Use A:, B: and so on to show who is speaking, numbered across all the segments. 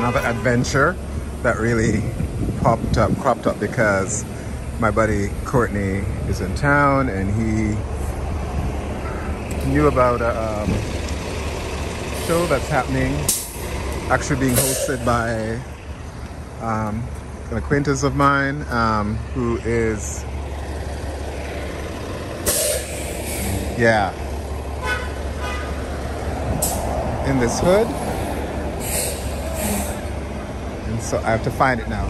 A: another adventure that really popped up, cropped up because my buddy Courtney is in town and he knew about a um, show that's happening, actually being hosted by um, an acquaintance of mine um, who is, yeah, in this hood. So I have to find it now.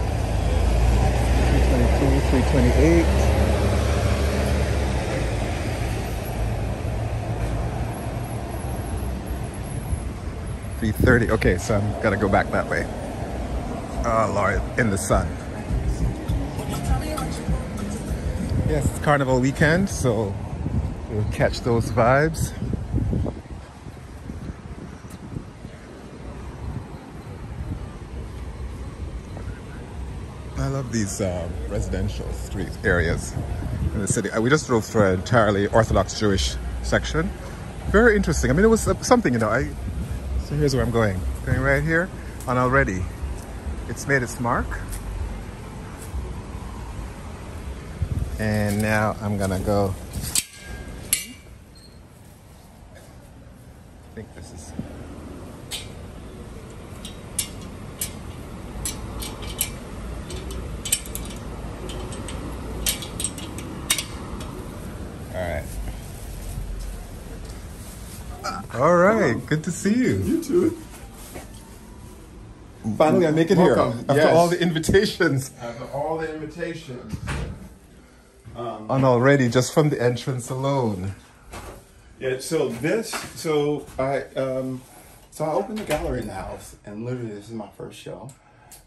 A: 322, 328. 3.30. Okay, so I'm gonna go back that way. Oh Lord, in the sun. Yes, it's carnival weekend, so we'll catch those vibes. I love these uh, residential street areas in the city. Uh, we just drove through an entirely Orthodox Jewish section. Very interesting. I mean, it was uh, something, you know, I so here's where I'm going. Going right here, and already it's made its mark. And now I'm gonna go. I think this is. All right. All right, good to see you.
B: You too.
A: Finally, I make it
B: Welcome.
A: here after
B: Yes.
A: all the invitations,
B: After all the invitations.
A: and already just from the entrance alone.
B: Yeah, so this, so I, um, so I opened the gallery in the house, and literally this is my first show.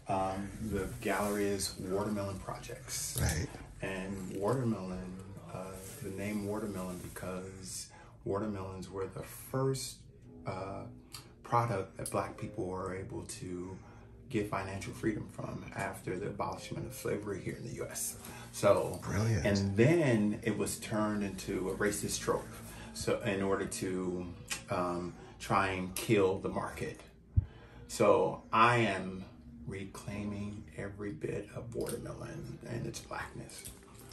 B: Um, the gallery is Watermelon Projects.
A: Right.
B: And watermelon, uh, the name watermelon because watermelons were the first uh, product that black people were able to get financial freedom from after the abolishment of slavery here in the US. So
A: Brilliant.
B: And then it was turned into a racist trope. So in order to um, try and kill the market. So I am reclaiming every bit of watermelon and its blackness.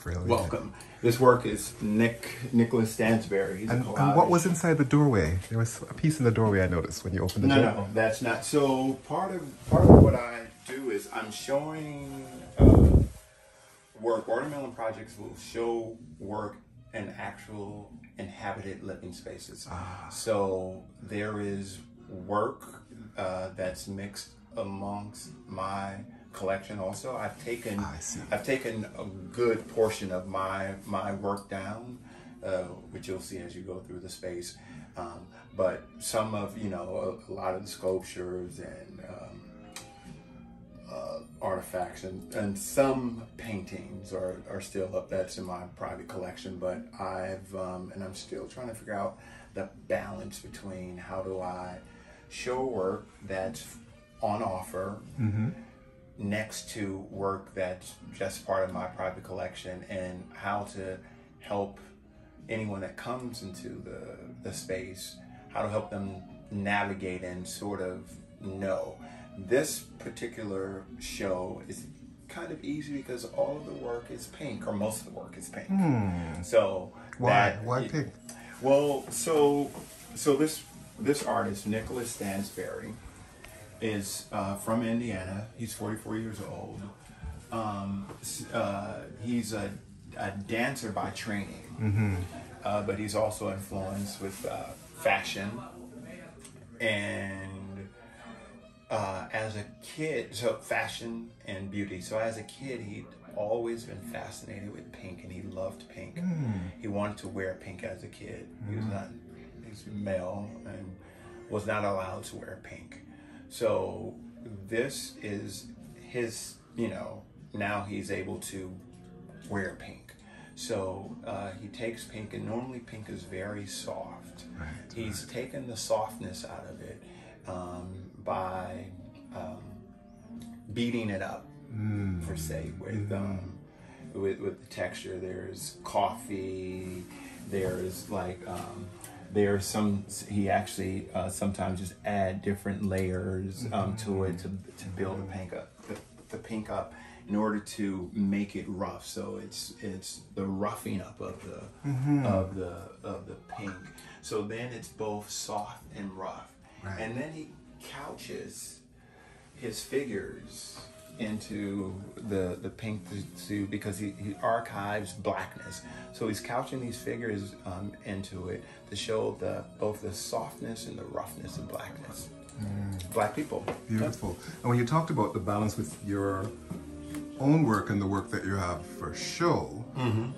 A: Brilliant.
B: Welcome. This work is Nick Nicholas Stansberry. He's a
A: And, and what was inside the doorway? There was a piece in the doorway I noticed when you opened the
B: No,
A: door.
B: no, no, that's not. So part of part of what I do is I'm showing uh, work. Watermelon projects will show work in actual inhabited living spaces. Ah. So there is work uh, that's mixed amongst my collection. Also, I've taken
A: I see.
B: I've taken a good portion of my my work down, uh, which you'll see as you go through the space. Um, but some of you know a, a lot of the sculptures and um, uh, artifacts and, and some paintings are, are still up. That's in my private collection. But I've um, and I'm still trying to figure out the balance between how do I show work that's on offer next to work that's just part of my private collection and how to help anyone that comes into the, the space, how to help them navigate and sort of know. This particular show is kind of easy because all of the work is pink, or most of the work is pink. Hmm. So
A: Why?
B: that-
A: Why pink?
B: well, so so this this artist Nicholas Stansberry is uh, from Indiana. He's 44 years old. Um, uh, he's a, a dancer by training, uh, but he's also influenced with uh, fashion and uh, as a kid, so fashion and beauty. So as a kid, he'd always been fascinated with pink, and he loved pink. He wanted to wear pink as a kid. He was not, he's male and was not allowed to wear pink. So this is his, you know, now he's able to wear pink. So uh, he takes pink, and normally pink is very soft. He's taken the softness out of it um, by um, beating it up, per se, with, um, with with the texture. There's coffee. There's like um, there's some he actually uh, sometimes just add different layers um, to it to, to build the pink up the, the pink up in order to make it rough. So it's it's the roughing up of the of the of the pink. So then it's both soft and rough.
A: Right.
B: and then he couches his figures into the the pink suit because he, he archives blackness. So he's couching these figures um, into it to show the both the softness and the roughness of blackness. Black people.
A: Beautiful. And when you talked about the balance with your own work and the work that you have for show,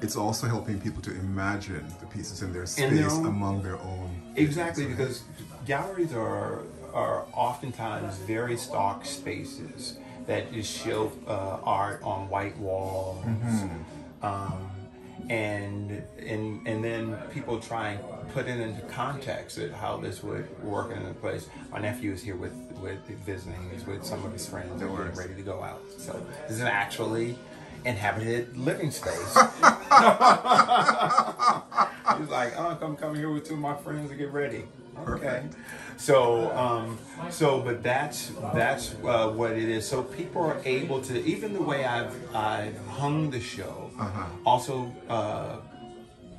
A: it's also helping people to imagine the pieces in their space
B: In their own-
A: among their own.
B: Exactly, because galleries are are oftentimes very stock spaces that just show uh, art on white walls, um, and and and then people try and put it into context of how this would work in a place. My nephew is here with with visiting. He's with some of his friends. They're getting ready to go out. So this is actually inhabited living space. He's like, oh, come come here with two of my friends and get ready. Okay. So, um, so, but that's that's uh, what it is. So people are able to, even the way I've I've hung the show, also uh,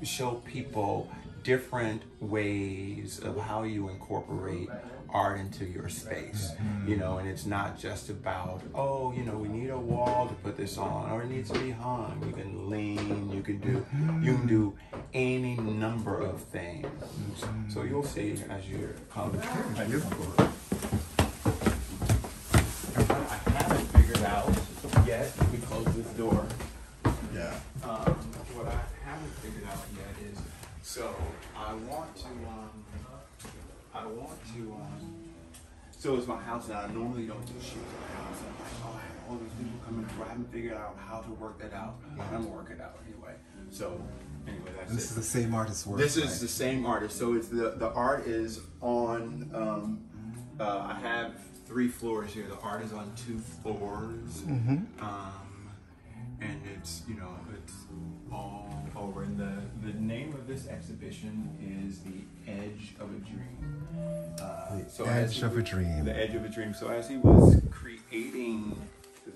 B: show people different ways of how you incorporate art into your space you know and it's not just about oh you know we need a wall to put this on or it needs to be hung. You can lean you can do you can do any number of things. So you'll see as you come.
A: Beautiful.
B: i haven't figured out yet let me close this door.
A: Yeah.
B: um, what I haven't figured out yet is, so I want to, um, I want to, um, so it's my house now. I normally don't do shoots at my house. I'm like, oh, I have all these people coming through. I haven't figured out how to work that out. I'm gonna work it out anyway. So, anyway, that's
A: And this
B: it.
A: is the same artist's work.
B: This is
A: right?
B: the same artist. So it's the the art is on. Um, uh, I have three floors here. The art is on two floors, um, and it's you know it's all over. And the the name of this exhibition is the Edge of a Dream. Uh,
A: The
B: so
A: Edge of a Dream.
B: The Edge of a Dream. So as he was creating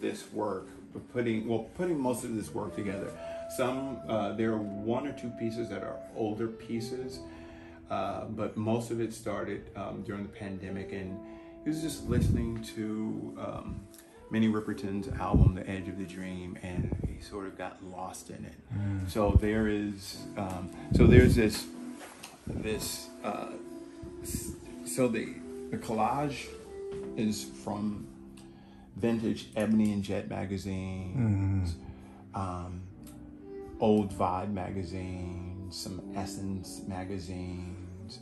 B: this work, putting well, putting most of this work together. Some uh, there are one or two pieces that are older pieces, uh, but most of it started um, during the pandemic, and he was just listening to um, Minnie Riperton's album, The Edge of the Dream, and he sort of got lost in it. So there is, um, so there's this, this, uh, so the the collage is from vintage Ebony and Jet magazines, um, old Vibe magazines, some Essence magazines,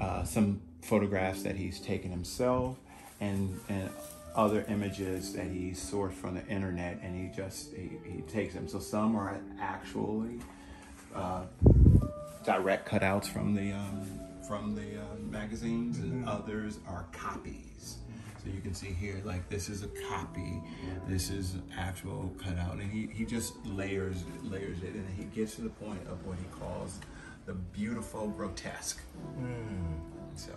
B: uh, some photographs that he's taken himself, and and other images that he sourced from the internet, and he just he, he takes them. So some are actually uh, direct cutouts from the um, from the uh, magazines, and others are copies. So you can see here, like this is a copy, this is actual cutout, and he, he just layers layers it, and he gets to the point of what he calls the beautiful grotesque. So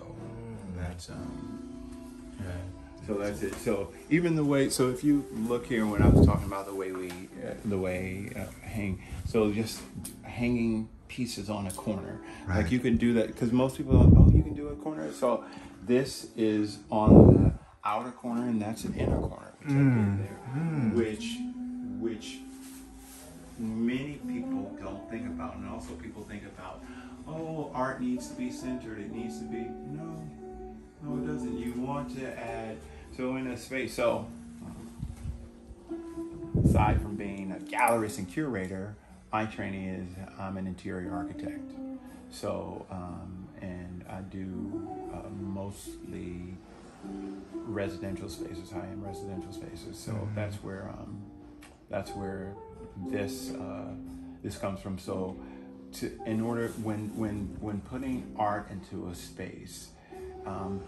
B: that's um, yeah. So that's it. So even the way, so if you look here, when I was talking about the way we, uh, the way uh, hang, so just hanging pieces on a corner,
A: Right.
B: like you can do that because most people don't. Oh, you can do a corner. So this is on the outer corner, and that's an inner corner, which did there, which, which many people don't think about, and also people think about, oh, art needs to be centered. It needs to be no, no, it doesn't. You want to add so in a space. So aside from being a gallerist and curator, my training is I'm an interior architect. So um, and I do uh, mostly residential spaces, high-end residential spaces. So that's where um, that's where this uh, this comes from. So to in order when when when putting art into a space, um,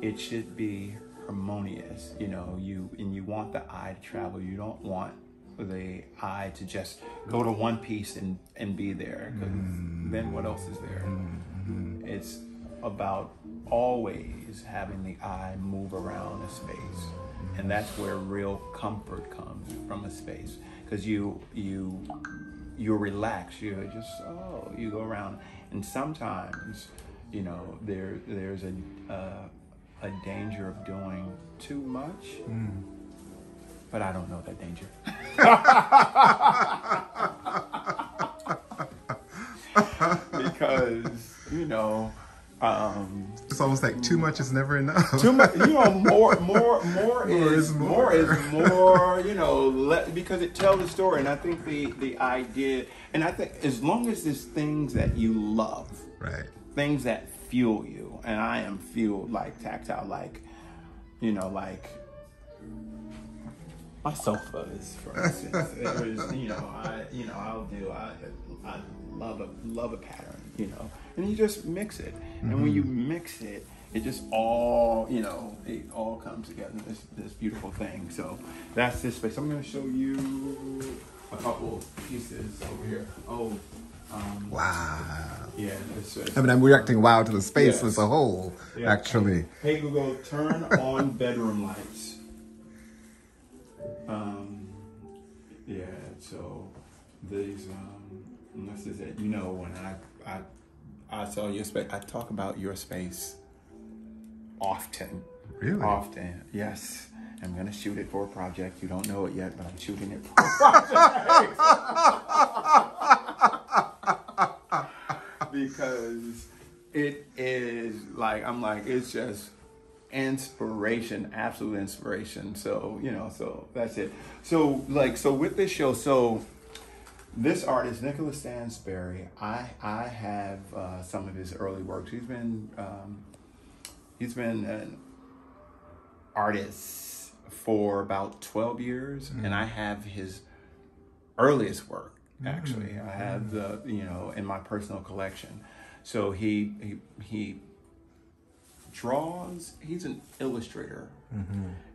B: it should be harmonious. You know, you and you want the eye to travel. You don't want the eye to just go to one piece and and be there. 'cause then what else is there? It's about always having the eye move around a space, and that's where real comfort comes from a space because you you you relax. you're just oh you go around, and sometimes you know there there's a uh, a danger of doing too much. But I don't know that danger. because you know um,
A: It's almost like too much is never enough.
B: too much you know more more more,
A: More
B: is,
A: is
B: more.
A: more.
B: is more you know le- because it tells a story and i think the the idea and i think as long as there's things that you love
A: right.
B: things that fuel you. And i am fueled like tactile like you know like my sofa is for instance. Was, you know i you know i'll do i i love a love a pattern you know. And you just mix it. And when you mm-hmm. mix it it just all you know it all comes together this this beautiful thing. So that's this space. I'm going to show you a couple pieces over here. Oh um,
A: Wow.
B: yeah it's, it's,
A: I mean, I'm reacting wow to the space
B: Yes.
A: as a whole,
B: Yeah.
A: actually.
B: Hey Google, turn on bedroom lights. Um, yeah, so these, um, this is it. You know, when I, I, I saw your space, I talk about your space often.
A: Really?
B: Often, yes. I'm gonna shoot it for a project. You don't know it yet, but I'm shooting it for a project. because it is like I'm like it's just inspiration, absolute inspiration. So you know, so that's it. So like, so with this show, so this artist Nicholas Stansberry, I I have uh, some of his early works. He's been um, he's been an artist for about twelve years, and I have his earliest work actually i have the you know in my personal collection. So he he he draws he's an illustrator.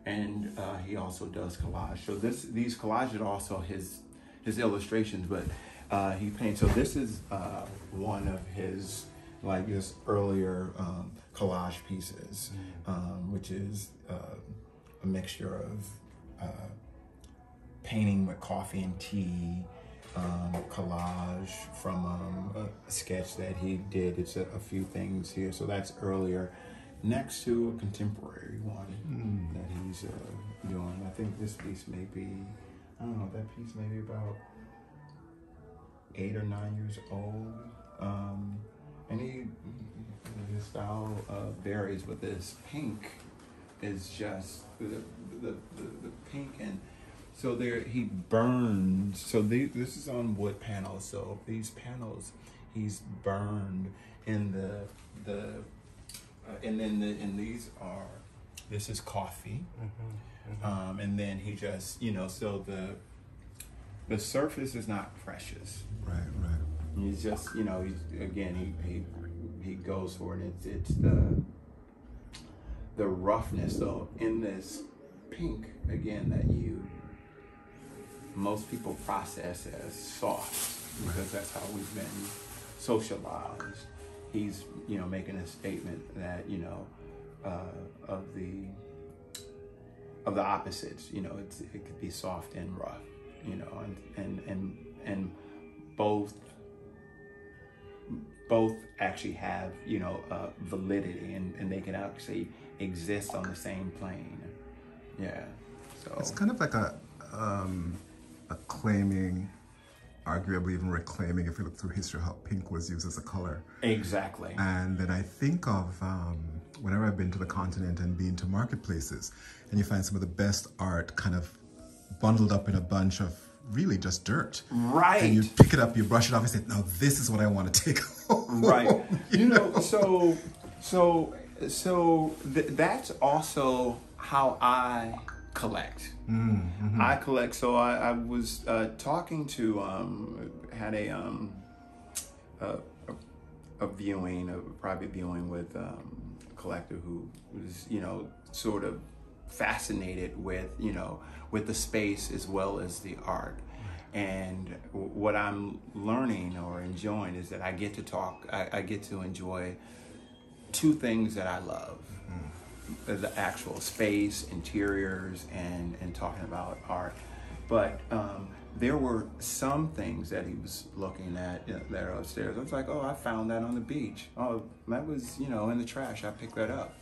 B: And uh, he also does collage. So this these collages are also his his illustrations but uh, he paints. So this is uh, one of his like just earlier um, collage pieces um, which is uh, a mixture of uh, painting with coffee and tea, um, collage from um, a sketch that he did. It's a, a few things here. So that's earlier. Next to a contemporary one that he's uh, doing. I think this piece may be, I don't know, that piece may be about eight or nine years old. Um, and he, his style uh, varies, but this pink is just the, the, the, the pink and so there he burns so the, this is on wood panels so these panels he's burned in the the uh, and then the and these are this is coffee um, and then he just you know so the the surface is not precious
A: Right, right.
B: He's just, you know, he's again, he he he goes for it. It's it's the the roughness. So in this pink again that you most people process as soft because that's how we've been socialized. He's you know making a statement that you know uh, of the of the opposites. You know, it could be soft and rough. You know, and and and and both both actually have you know uh, validity and, and they can actually exist on the same plane. Yeah. So
A: It's kind of like a um, a claiming, arguably even reclaiming, if you look through history, how pink was used as a color.
B: exactly.
A: And then I think of um, whenever I've been to the continent and been to marketplaces, and you find some of the best art kind of bundled up in a bunch of really just dirt.
B: Right.
A: And you pick it up, you brush it off, and say, "Now this is what I want to take home."
B: right you know so so so th- that's also how i collect. I collect so i, I was uh, talking to um had a um a, a, viewing a private viewing with um a collector who was you know sort of fascinated with you know with the space as well as the art. And what I'm learning or enjoying is that I get to talk, I, I get to enjoy two things that I love. mm-hmm. The actual space, interiors, and, and talking about art. But um, there were some things that he was looking at there upstairs. I was like, oh, I found that on the beach. Oh, that was, you know, in the trash. I picked that up.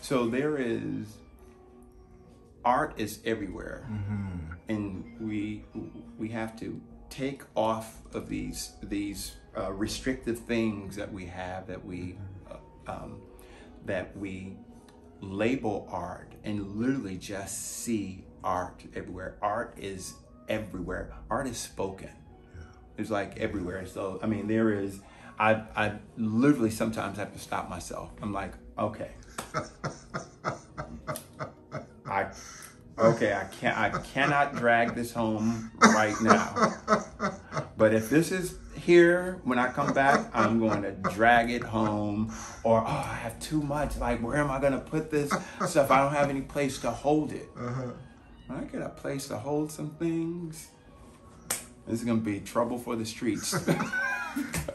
B: So there is art is everywhere, mm-hmm. and we we have to take off of these these uh, restrictive things that we have that we uh, um, that we label art and literally just see art everywhere. Art is everywhere. Art is spoken. Yeah. It's like everywhere. So I mean, there is. I I literally sometimes have to stop myself. I'm like, okay. I okay, I can't I cannot drag this home right now. But if this is here when I come back, I'm going to drag it home. Or oh, I have too much. Like, where am I going to put this stuff? I don't have any place to hold it. Uh-huh. When I get a place to hold some things, this is going to be trouble for the streets.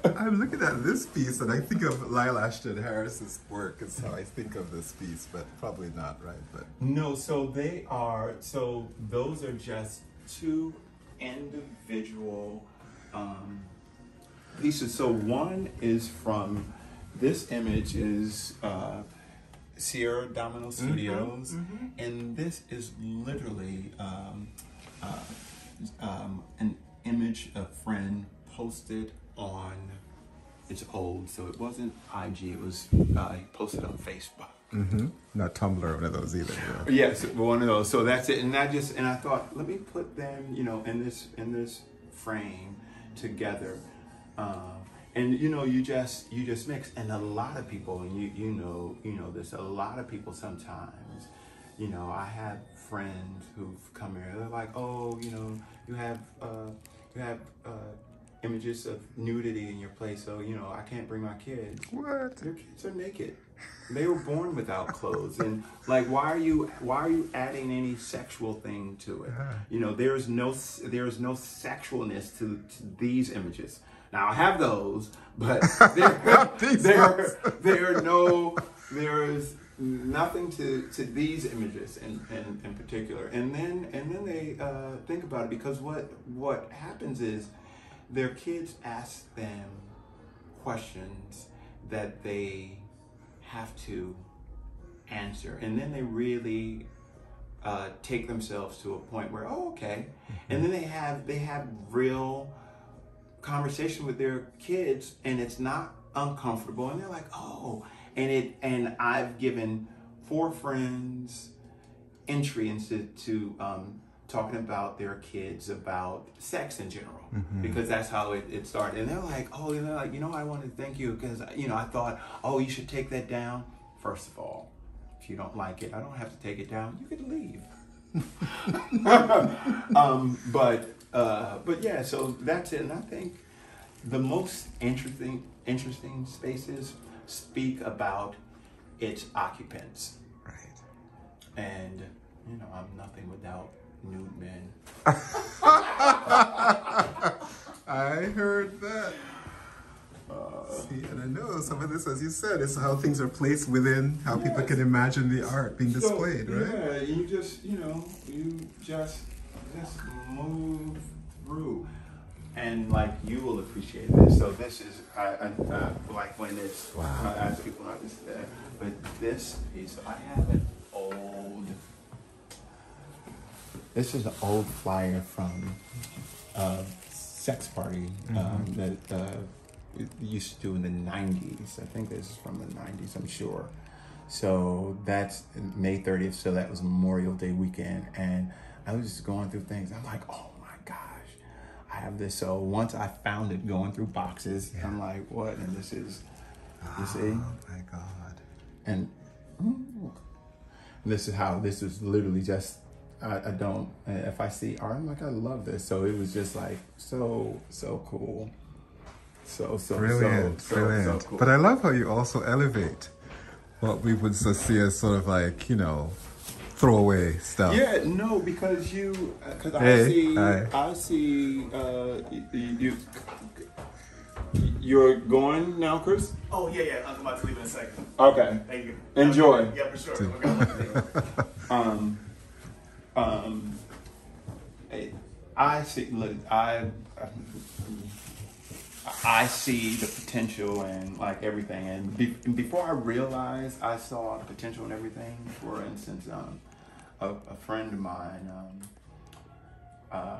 A: I'm looking at this piece and I think of Lyle Ashton Harris's work is how I think of this piece, but probably not, right? But
B: no, so they are so those are just two individual um, pieces. So one is from this image is uh, Sierra Domino mm-hmm, Studios, mm-hmm, mm-hmm. and this is literally um, uh, um, an image a friend posted on it's old, so it wasn't IG. It was uh, posted on Facebook.
A: Mm-hmm. Not Tumblr, one of those either.
B: Yeah. Yes, one of those. So that's it. And I just and I thought, let me put them, you know, in this in this frame together. Uh, and you know, you just you just mix. And a lot of people, and you you know you know this. A lot of people sometimes, you know, I have friends who've come here. They're like, oh, you know, you have uh, you have. Uh, images of nudity in your place. So, you know, I can't bring my kids.
A: What?
B: Their kids are naked. They were born without clothes. And like, why are you, why are you adding any sexual thing to it? Uh-huh. You know, there's no, there's no sexualness to, to these images. Now I have those, but there, there, there are no, there is nothing to, to these images in, in, in particular. And then, and then they uh, think about it because what, what happens is, their kids ask them questions that they have to answer. And then they really uh, take themselves to a point where, oh, okay. Mm-hmm. And then they have they have real conversation with their kids and it's not uncomfortable and they're like, oh, and it and I've given four friends entry into to um, talking about their kids about sex in general mm-hmm. because that's how it, it, started and they're like oh you know like you know i want to thank you because you know i thought oh you should take that down first of all if you don't like it i don't have to take it down you could leave um, but uh, but yeah so that's it and i think the most interesting interesting spaces speak about its occupants
A: right
B: and you know i'm nothing without nude men.
A: I heard that. Uh, See, and I know some of this, as you said, is how things are placed within how yes. people can imagine the art being displayed,
B: so,
A: right?
B: Yeah, you just, you know, you just just move through, and like you will appreciate this. So this is, I, I uh, like when it's, wow. I ask people not to say, but this piece, I have an old this is an old flyer from a sex party um, mm-hmm. that uh, used to do in the 90s. I think this is from the 90s, I'm sure. So that's May 30th. So that was Memorial Day weekend. And I was just going through things. I'm like, oh my gosh, I have this. So once I found it going through boxes, yeah. I'm like, what? And this is, you see?
A: Oh my God.
B: And this is how this is literally just I, I don't. If I see art, I'm like, I love this. So it was just like so so cool. So so
A: brilliant,
B: so,
A: brilliant.
B: So, cool.
A: But I love how you also elevate what we would see as sort of like you know throwaway stuff.
B: Yeah, no, because you, because
A: Hey,
B: I see,
A: hi.
B: I see, uh, you, you, you're going now, Chris.
C: Oh yeah, yeah. I'm about to leave in a second.
B: Okay.
C: Thank you.
B: Enjoy.
C: Yeah, for sure. Okay.
B: Um, um, I see. Look, I, I see the potential and like everything. And be, before I realized I saw the potential in everything. For instance, um, a, a friend of mine, um, uh,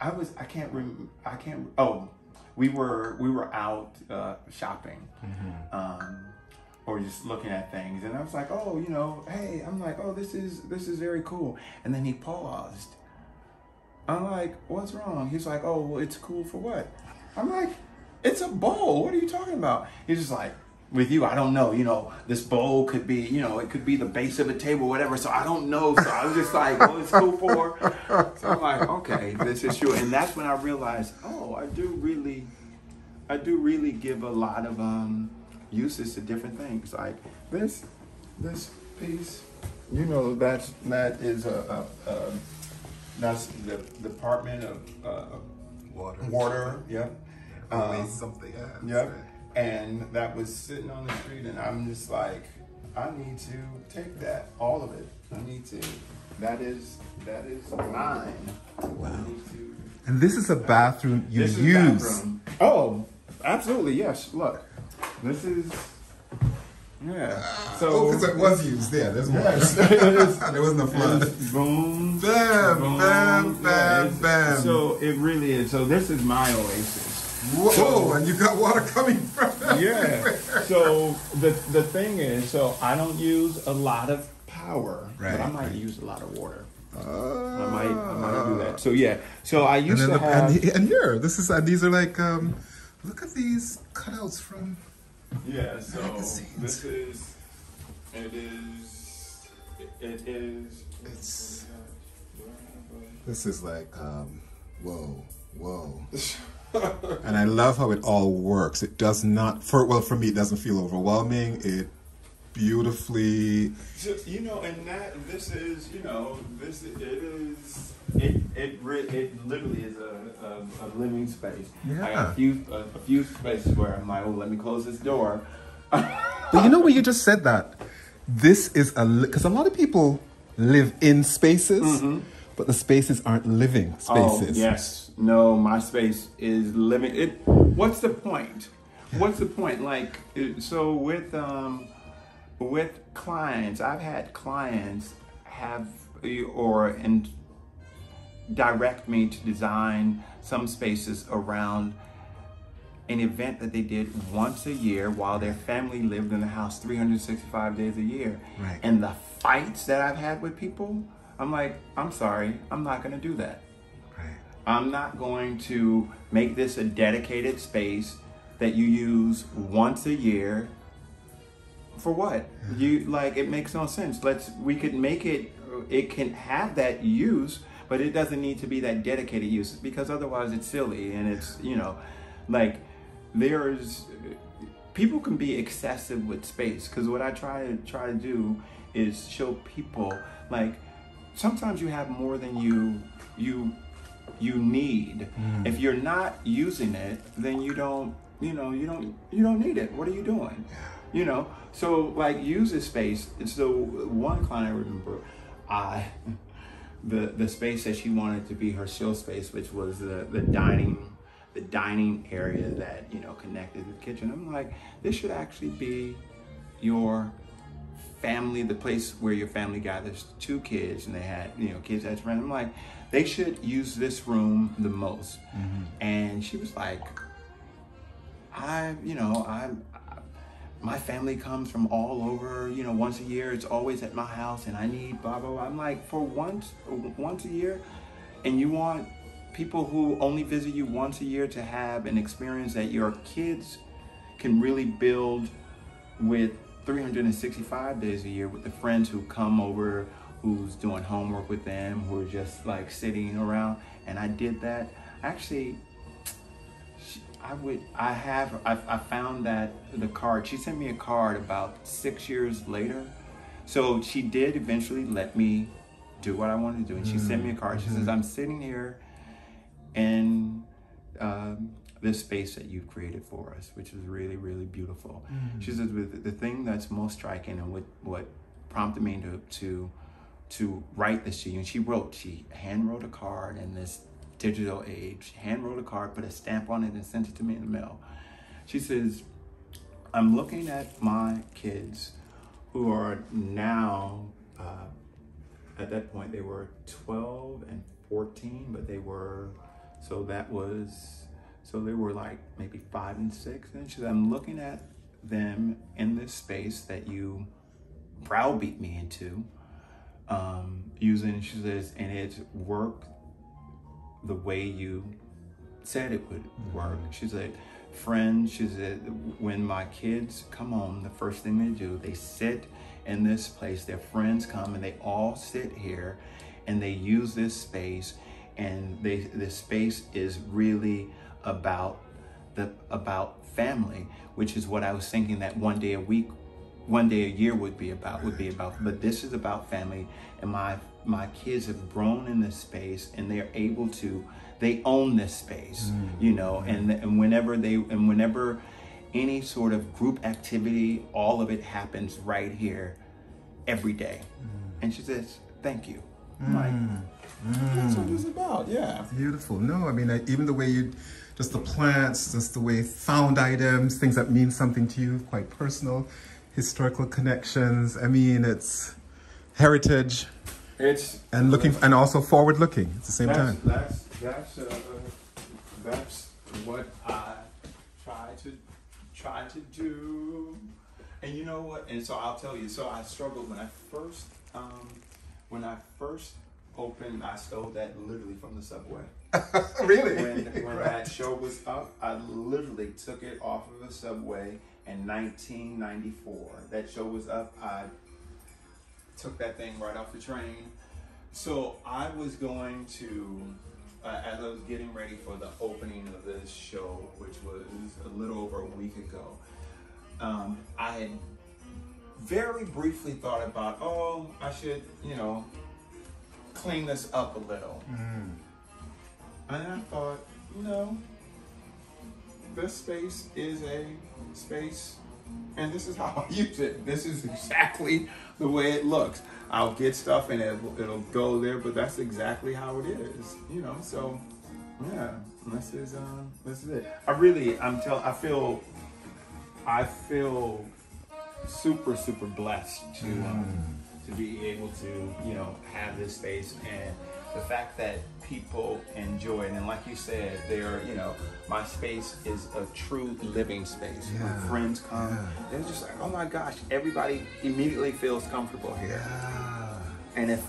B: I was I can't rem I can't oh we were we were out uh, shopping um, or just looking at things and I was like oh you know hey I'm like oh this is this is very cool and then he paused I'm like what's wrong he's like oh well it's cool for what I'm like it's a bowl what are you talking about he's just like with you, I don't know. You know, this bowl could be, you know, it could be the base of a table, whatever. So I don't know. So I was just like, well, it's cool for. So I'm like, okay, this is true. And that's when I realized, oh, I do really, I do really give a lot of um, uses to different things. Like this, this piece, you know, that's that is a, a, a that's the Department of uh,
A: Water.
B: Water. Yep. Um,
A: something. Yeah.
B: Yep. And that was sitting on the street, and I'm just like, I need to take that, all of it. I need to. That is that is mine. Wow. I need to.
A: And this is a bathroom you
B: This is
A: use.
B: bathroom. Oh, absolutely. Yes. Look, this is. Yeah. So.
A: Oh, it was used. Yeah, there's more. There wasn't a flood.
B: Boom,
A: Bam,
B: boom,
A: bam, bam,
B: it's-
A: bam.
B: So it really is. So this is my oasis.
A: Whoa, and you got water coming from
B: Yeah. So the the thing is, so I don't use a lot of power,
A: Right,
B: but I might
A: right.
B: use a lot of water.
A: Uh,
B: I might I might do that. So yeah. So I used to
A: the,
B: have.
A: and, and here, this is, and these are like, um, look at these cutouts from.
B: Yeah, so this is, it is, it is.
A: It's- This is like, um, whoa, whoa. and I love how it all works. It does not, for well, for me, it doesn't feel overwhelming. It beautifully.
B: So, you know, and that this is, you know, this it is, it it it literally is a, a, a living space. I got
A: Yeah.
B: a few a, a few spaces where I'm like, oh, let me close this door.
A: But you know when you just said that, this is a because a lot of people live in spaces, but the spaces aren't living spaces.
B: Oh, yes. No, my space is living. It. What's the point? What's the point? Like, so with um, with clients, I've had clients have or and direct me to design some spaces around an event that they did once a year while their family lived in the house 365 days a year.
A: Right.
B: And the fights that I've had with people, I'm like, I'm sorry, I'm not going to do that.
A: Right.
B: I'm not going to make this a dedicated space that you use once a year. For what? You like it makes no sense. Let's we could make it it can have that use, but it doesn't need to be that dedicated use because otherwise it's silly and it's, you know, like there's people can be excessive with space because what I try to try to do is show people like sometimes you have more than you you you need. Mm. If you're not using it, then you don't you know you don't you don't need it. What are you doing? You know. So like use this space. And so one client I remember, I the the space that she wanted to be her show space, which was the the dining the dining area that you know connected to the kitchen. I'm like, this should actually be your family, the place where your family gathers. Two kids, and they had you know kids that's random. I'm like, they should use this room the most. Mm-hmm. And she was like, I you know I'm. My family comes from all over, you know, once a year. It's always at my house, and I need blah blah blah. I'm like, for once, once a year, and you want people who only visit you once a year to have an experience that your kids can really build with 365 days a year with the friends who come over who's doing homework with them who are just like sitting around and i did that actually I would. I have. I, I found that the card. She sent me a card about six years later. So she did eventually let me do what I wanted to do, and she mm-hmm. sent me a card. She says, mm-hmm. "I'm sitting here in um, this space that you've created for us, which is really, really beautiful." Mm-hmm. She says, the thing that's most striking and what what prompted me to to to write this to you." And she wrote. She hand wrote a card and this digital age. Hand wrote a card, put a stamp on it, and sent it to me in the mail. She says, I'm looking at my kids who are now, uh, at that point, they were 12 and 14, but they were, so that was, so they were like maybe five and six. And she said, I'm looking at them in this space that you browbeat me into, um, using, she says, and it's worked the way you said it would work. She said, friends, she said, when my kids come home, the first thing they do, they sit in this place. Their friends come and they all sit here and they use this space. And they, this space is really about the about family, which is what I was thinking that one day a week, one day a year would be about would be about. But this is about family, and my my kids have grown in this space, and they're able to they own this space, mm. you know. And and whenever they and whenever any sort of group activity, all of it happens right here, every day. Mm. And she says, "Thank you." I'm mm. like, that's what it's about. Yeah.
A: Beautiful. No, I mean, I, even the way you, just the plants, just the way found items, things that mean something to you, quite personal, historical connections. I mean, it's heritage
B: It's
A: and looking, and also forward looking at the same
B: that's,
A: time.
B: That's that's uh, that's what I try to try to do. And you know what? And so I'll tell you. So I struggled when I first um, when I first opened. I stole that literally from the subway.
A: really?
B: When when that show was up, I literally took it off of the subway in 1994. That show was up. I took that thing right off the train. So I was going to, uh, as I was getting ready for the opening of this show, which was a little over a week ago, um, I had very briefly thought about, oh, I should, you know, clean this up a little. And I thought, you know, this space is a space, and this is how I use it. This is exactly the way it looks. I'll get stuff and it'll, it'll go there, but that's exactly how it is, you know. So, yeah, this is um, this is it. I really, I'm tell, I feel, I feel super super blessed to um, to be able to you know have this space and the fact that people enjoy it and like you said they're you know my space is a true living space
A: Yeah,
B: when friends come
A: yeah.
B: they're just like oh my gosh everybody immediately feels comfortable here
A: Yeah.
B: and if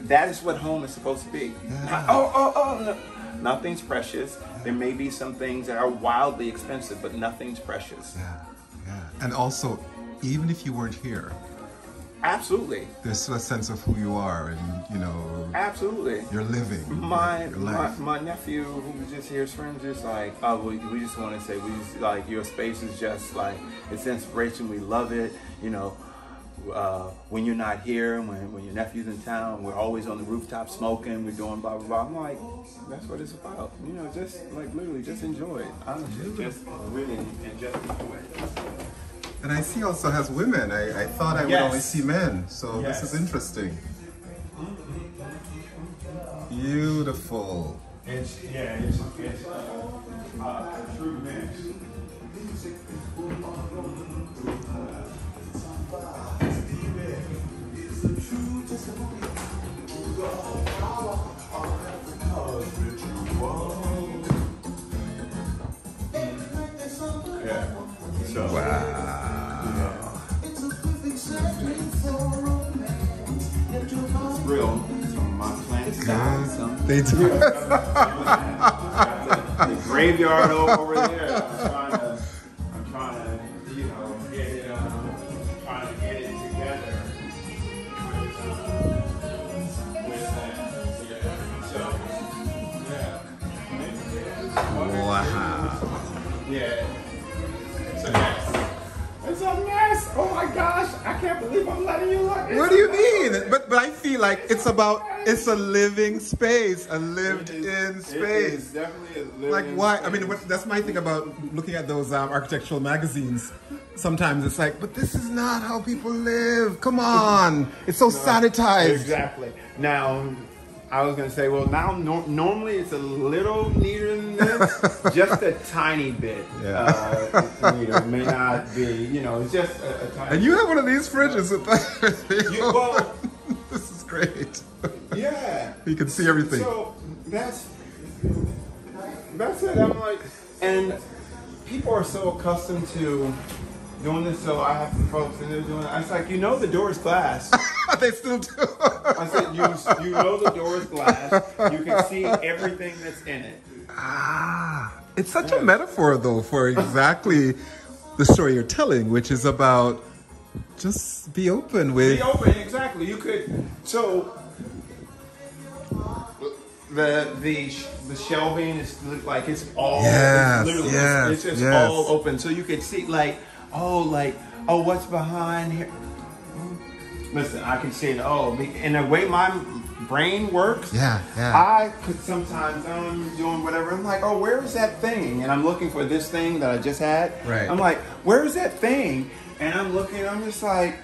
B: that is what home is supposed to be. Not, oh oh oh no. nothing's precious there may be some things that are wildly expensive but nothing's precious
A: Yeah. Yeah. And also, even if you weren't here,
B: absolutely
A: there's still a sense of who you are and, you know,
B: absolutely
A: you're living
B: My,
A: your
B: my
A: life.
B: my nephew who was just here, his friends just like, oh, we, we just want to say we just like your space is just like it's inspiration. We love it. You know, uh, when you're not here, when when your nephew's in town, we're always on the rooftop smoking. We're doing blah blah blah. I'm like, that's what it's about. You know, just like literally, just enjoy it. Honestly, just really and just enjoy it.
A: And I see also has women. I, I thought I would only see men, so this is interesting. Beautiful.
B: It's yeah, it's it's uh, a true mix. Yeah. So
A: Wow.
B: it's real. My plants die. Some
A: They do.
B: the graveyard over there.
A: What do you mean? But but I feel like it's about it's a living space, a lived in
B: It is
A: space.
B: definitely a living
A: Like why? I mean, what, that's my thing about looking at those um, architectural magazines. Sometimes it's like, but this is not how people live. Come on, it's so sanitized.
B: Exactly. Now, I was gonna say, well, now nor- normally it's a little neater than this, just a tiny bit.
A: Yeah.
B: Uh. May not be, you know, it's just a, a tiny.
A: And you have one of these fridges with
B: You- well-
A: this is great.
B: yeah.
A: You can see everything.
B: So that's that's it. I'm like, and people are so accustomed to doing this. So I have some folks and they're doing. I was like, you know, the door is glass.
A: they still do.
B: I said, you you know the door is glass. You can see everything that's in it.
A: ah, it's such a metaphor, though, for exactly the story you're telling, which is about just be open with.
B: Be open, exactly. You could so the the the shelving is like it's all
A: Yes,
B: it's literally
A: yes,
B: it's just
A: yes.
B: all open, so you could see like oh like oh what's behind here. Listen, I can see it. Oh, in the way my brain works,
A: Yeah, yeah.
B: I could sometimes I'm doing whatever. I'm like, oh, where is that thing? And I'm looking for this thing that I just had.
A: Right.
B: I'm like, where is that thing? And I'm looking. I'm just like,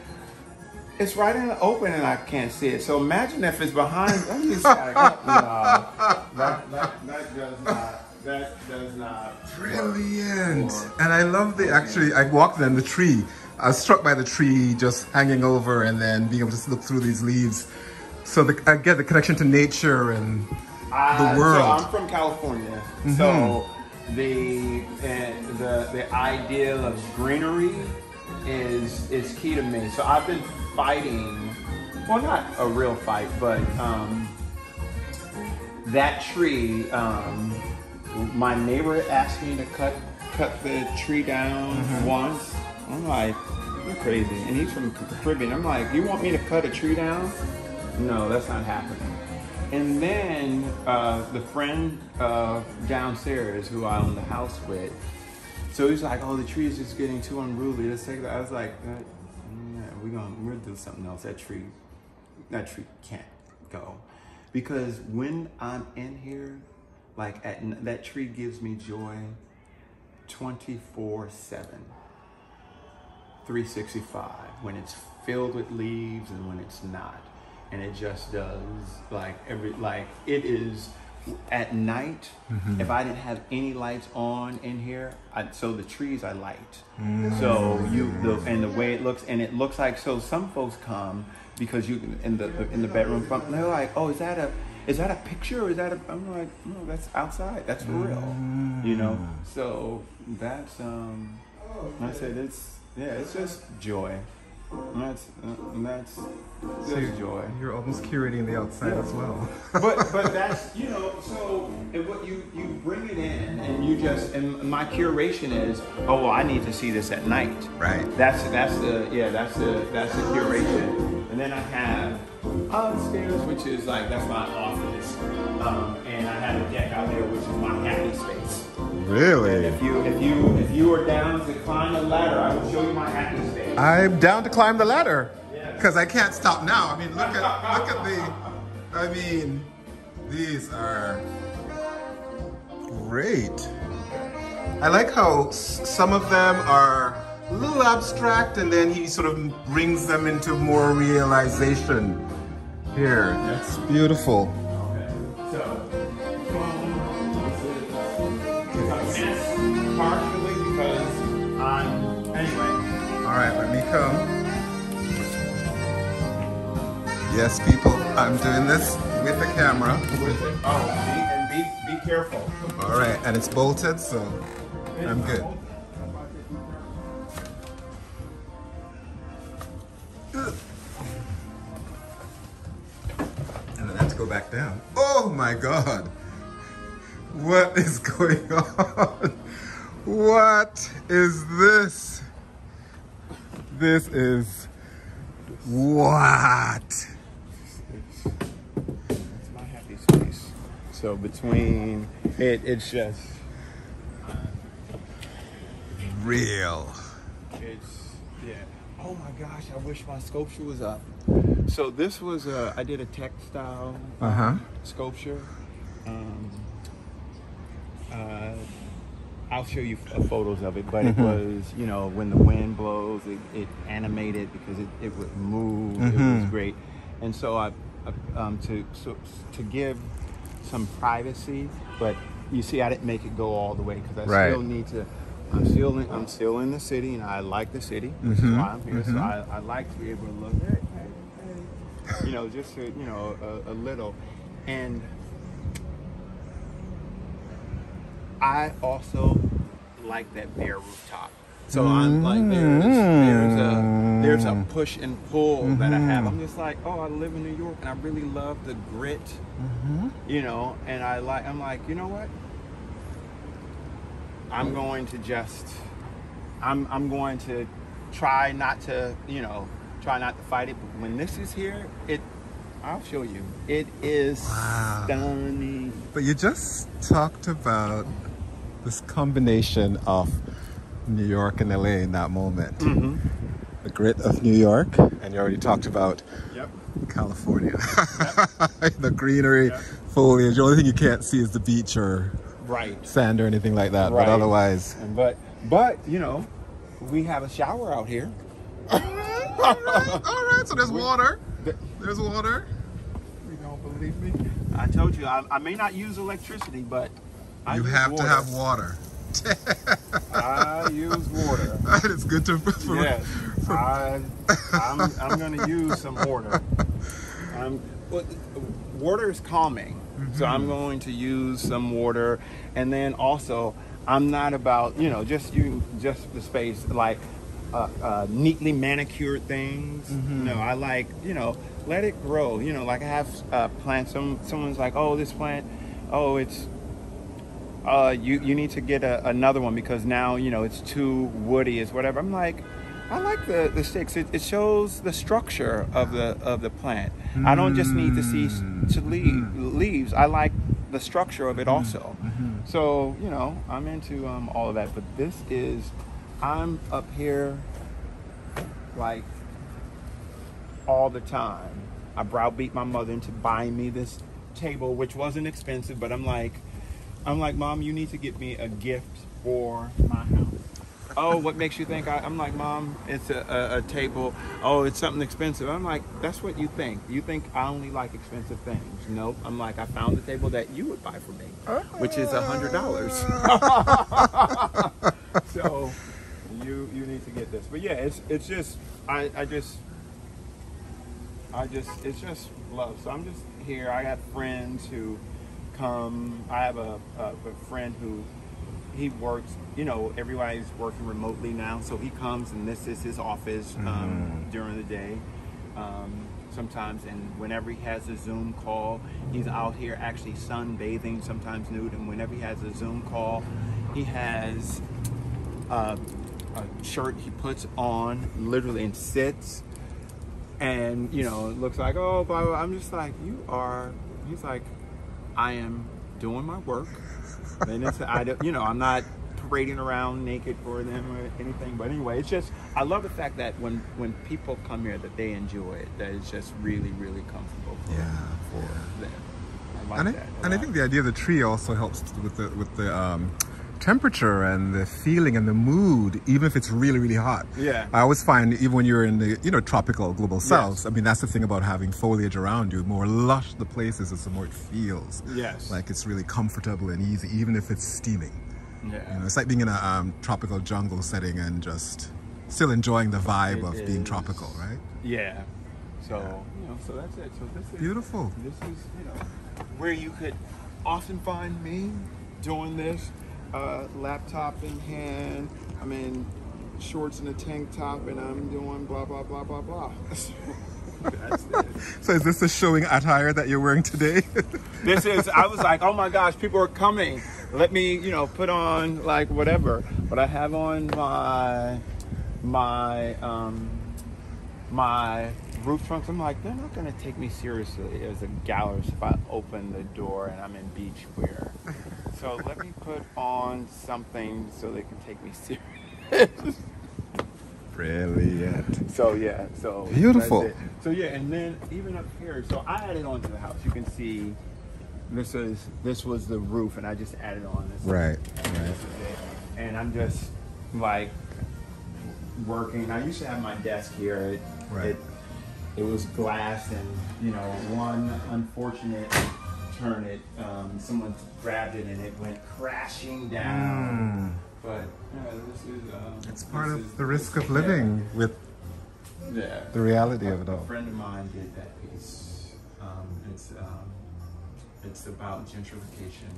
B: it's right in the open, and I can't see it. So imagine if it's behind. I'm just like, no, that, that, that does not. That does not.
A: Brilliant. And I love the actually, I walked in the tree. I was struck by the tree just hanging over and then being able to look through these leaves. So the, I get the connection to nature and
B: Uh,
A: the world.
B: So I'm from California, so the uh, the the ideal of greenery is is key to me. So I've been fighting, well, not a real fight, but um, that tree. Um, my neighbor asked me to cut cut the tree down
A: Mm-hmm.
B: once. I'm like, you're crazy, and he's from the Caribbean. I'm like, you want me to cut a tree down? No, that's not happening. And then uh, the friend uh, downstairs who I own the house with, so he's like, "Oh, the tree is just getting too unruly. Let's take that." I was like, uh, "Yeah, we're gonna we're gonna do something else. That tree, that tree can't go, because when I'm in here, like at that tree gives me joy, twenty four seven. 365 when it's filled with leaves and when it's not. And it just does like every like it is at night mm-hmm. if i didn't have any lights on in here I, so the trees i light. Mm. So you the and the way it looks and it looks like so some folks come because you in the in the bedroom front they're like oh is that a is that a picture or is that a i'm like no that's outside that's real you know so that's um I said it's yeah, it's just joy. And that's uh, and that's just joy.
A: You're almost curating the outside as well.
B: But but that's you know so and what you you bring it in and you just and my curation is oh well I need to see this at night.
A: Right.
B: That's that's the yeah that's the that's the curation. And then I have upstairs which is like that's my office. Um, and I have a deck out there which is my happy space.
A: Really?
B: If you if you if you are down to climb the ladder, I will show you my happy space.
A: I'm down to climb the ladder
B: Yeah.
A: because I can't stop now. I mean, look at look at the. I mean, these are great. I like how some of them are a little abstract, and then he sort of brings them into more realization. Here, that's beautiful. Okay.
B: So, it's a mess partially because I'm anyway.
A: All right, let me come. Yes, people, I'm doing this with the camera.
B: With it, oh, be, and be be careful.
A: All right, and it's bolted, so I'm good. My God. What is going on? What is this? This is what?
B: It's my happy space. So between it, it's just
A: Real.
B: it's. Oh my gosh, I wish my sculpture was up. So this was a, I did a textile
A: Uh huh.
B: sculpture. Um, uh, I'll show you photos of it, but it was, you know, when the wind blows, it, it animated because it, it would move. It was
A: Mhm.
B: great, and so I, I- um, to so, to give some privacy, but you see, I didn't make it go all the way because I
A: Right.
B: still need to. I'm still in, I'm still in the city, and I like the city. Which is
A: Mhm,
B: why I'm here. So
A: mhm.
B: I, I like to be able to look. You know, just you know a, a little, and I also like that bare rooftop. So I'm like, there's there's a there's a push and pull that I have. I'm just like, oh, I live in New York and I really love the grit, you know. And I like, I'm like, you know what? I'm going to just, I'm I'm going to try not to, you know, try not to fight it. But when this is here, it, I'll show you. It is
A: Wow.
B: stunning.
A: But you just talked about this combination of New York and LA in that moment. Mm-hmm. The grit of New York, and you already talked about
B: Yep.
A: California. the greenery,
B: Yep.
A: foliage. The only thing you can't see is the beach or
B: Right.
A: sand or anything like that.
B: Right.
A: But otherwise,
B: but but you know, we have a shower out here.
A: all right. So there's water. There's water.
B: You don't believe me? I told you I, I may not use electricity, but I
A: you have
B: water.
A: to have water.
B: I use water.
A: it's good to. For,
B: Yes, I, I'm, I'm going to use some water. Um, well, water is calming, so I'm going to use some water, and then also I'm not about you know just you just the space like uh, uh, neatly manicured things. No, I like you know let it grow. You know, like I have uh, plants. Some someone's like, oh, this plant, oh, it's uh, you you need to get a, another one because now you know it's too woody, is whatever. I'm like, I like the the sticks. It, it shows the structure of the of the plant. I don't just need to see mm. to leave, mm-hmm. leaves. I like the structure of it mm-hmm. also. Mm-hmm. So you know, I'm into um, all of that. But this is, I'm up here, like all the time. I browbeat my mother into buying me this table, which wasn't expensive, but I'm like, I'm like, Mom, you need to get me a gift for my house. Oh, what makes you think I, I'm like, Mom, it's a, a, a table. Oh, it's something expensive. I'm like, that's what you think. You think I only like expensive things. Nope. I'm like, I found the table that you would buy for me, which is a hundred dollars. so you you need to get this. But yeah, it's it's just I, I just I just it's just love. So I'm just here. I have friends who come. I have a, a, a friend who he works. You know, everybody's working remotely now, so he comes and this is his office um, during the day. Um, sometimes, and whenever he has a Zoom call, he's out here actually sunbathing, sometimes nude. And whenever he has a Zoom call, he has uh, a shirt he puts on literally and sits and you know it looks like oh blah, blah. i'm just like you are he's like i am doing my work and it's i don't you know i'm not parading around naked for them or anything but anyway it's just i love the fact that when when people come here that they enjoy it that it's just really really comfortable for,
A: Yeah.
B: for them I like
A: and I, and I think the idea of the tree also helps with the with the um, temperature and the feeling and the mood, even if it's really really hot.
B: Yeah.
A: I always find even when you're in the you know tropical global south, I mean that's the thing about having foliage around you. The more lush the place is, the more it feels.
B: Yes.
A: Like it's really comfortable and easy, even if it's steaming.
B: yeah
A: You know, it's like being in a um, tropical jungle setting and just still enjoying the vibe
B: It
A: of being tropical, right?
B: Yeah. So you know, so that's it. So this is
A: Beautiful.
B: This is you know where you could often find me doing this, uh, laptop in hand. I'm in shorts and a tank top, and I'm doing blah blah blah blah blah. that's it.
A: So is this the showing attire that you're wearing today?
B: This is. I was like, oh my gosh, people are coming. Let me, you know, put on like whatever. But I have on my my um my roof trunks. I'm like, they're not gonna take me seriously as a gallerist if I open the door and I'm in beach wear. So let me put on something so they can take me serious.
A: Brilliant.
B: So yeah, so
A: Beautiful.
B: So yeah, and then even up here, so I added on to the house. You can see this is this was the roof, and I just added on this.
A: Right,
B: This
A: right.
B: is it. And I'm just like working. I used to have my desk here. It,
A: Right.
B: it, it was glass, and you know, one unfortunate turn, it um, someone grabbed it and it went crashing down. But yeah, this is. Um,
A: It's part of
B: is-
A: the risk of
B: yeah.
A: living with
B: Yeah.
A: the reality of it all.
B: A friend of mine did that piece. Um, it's um, it's about gentrification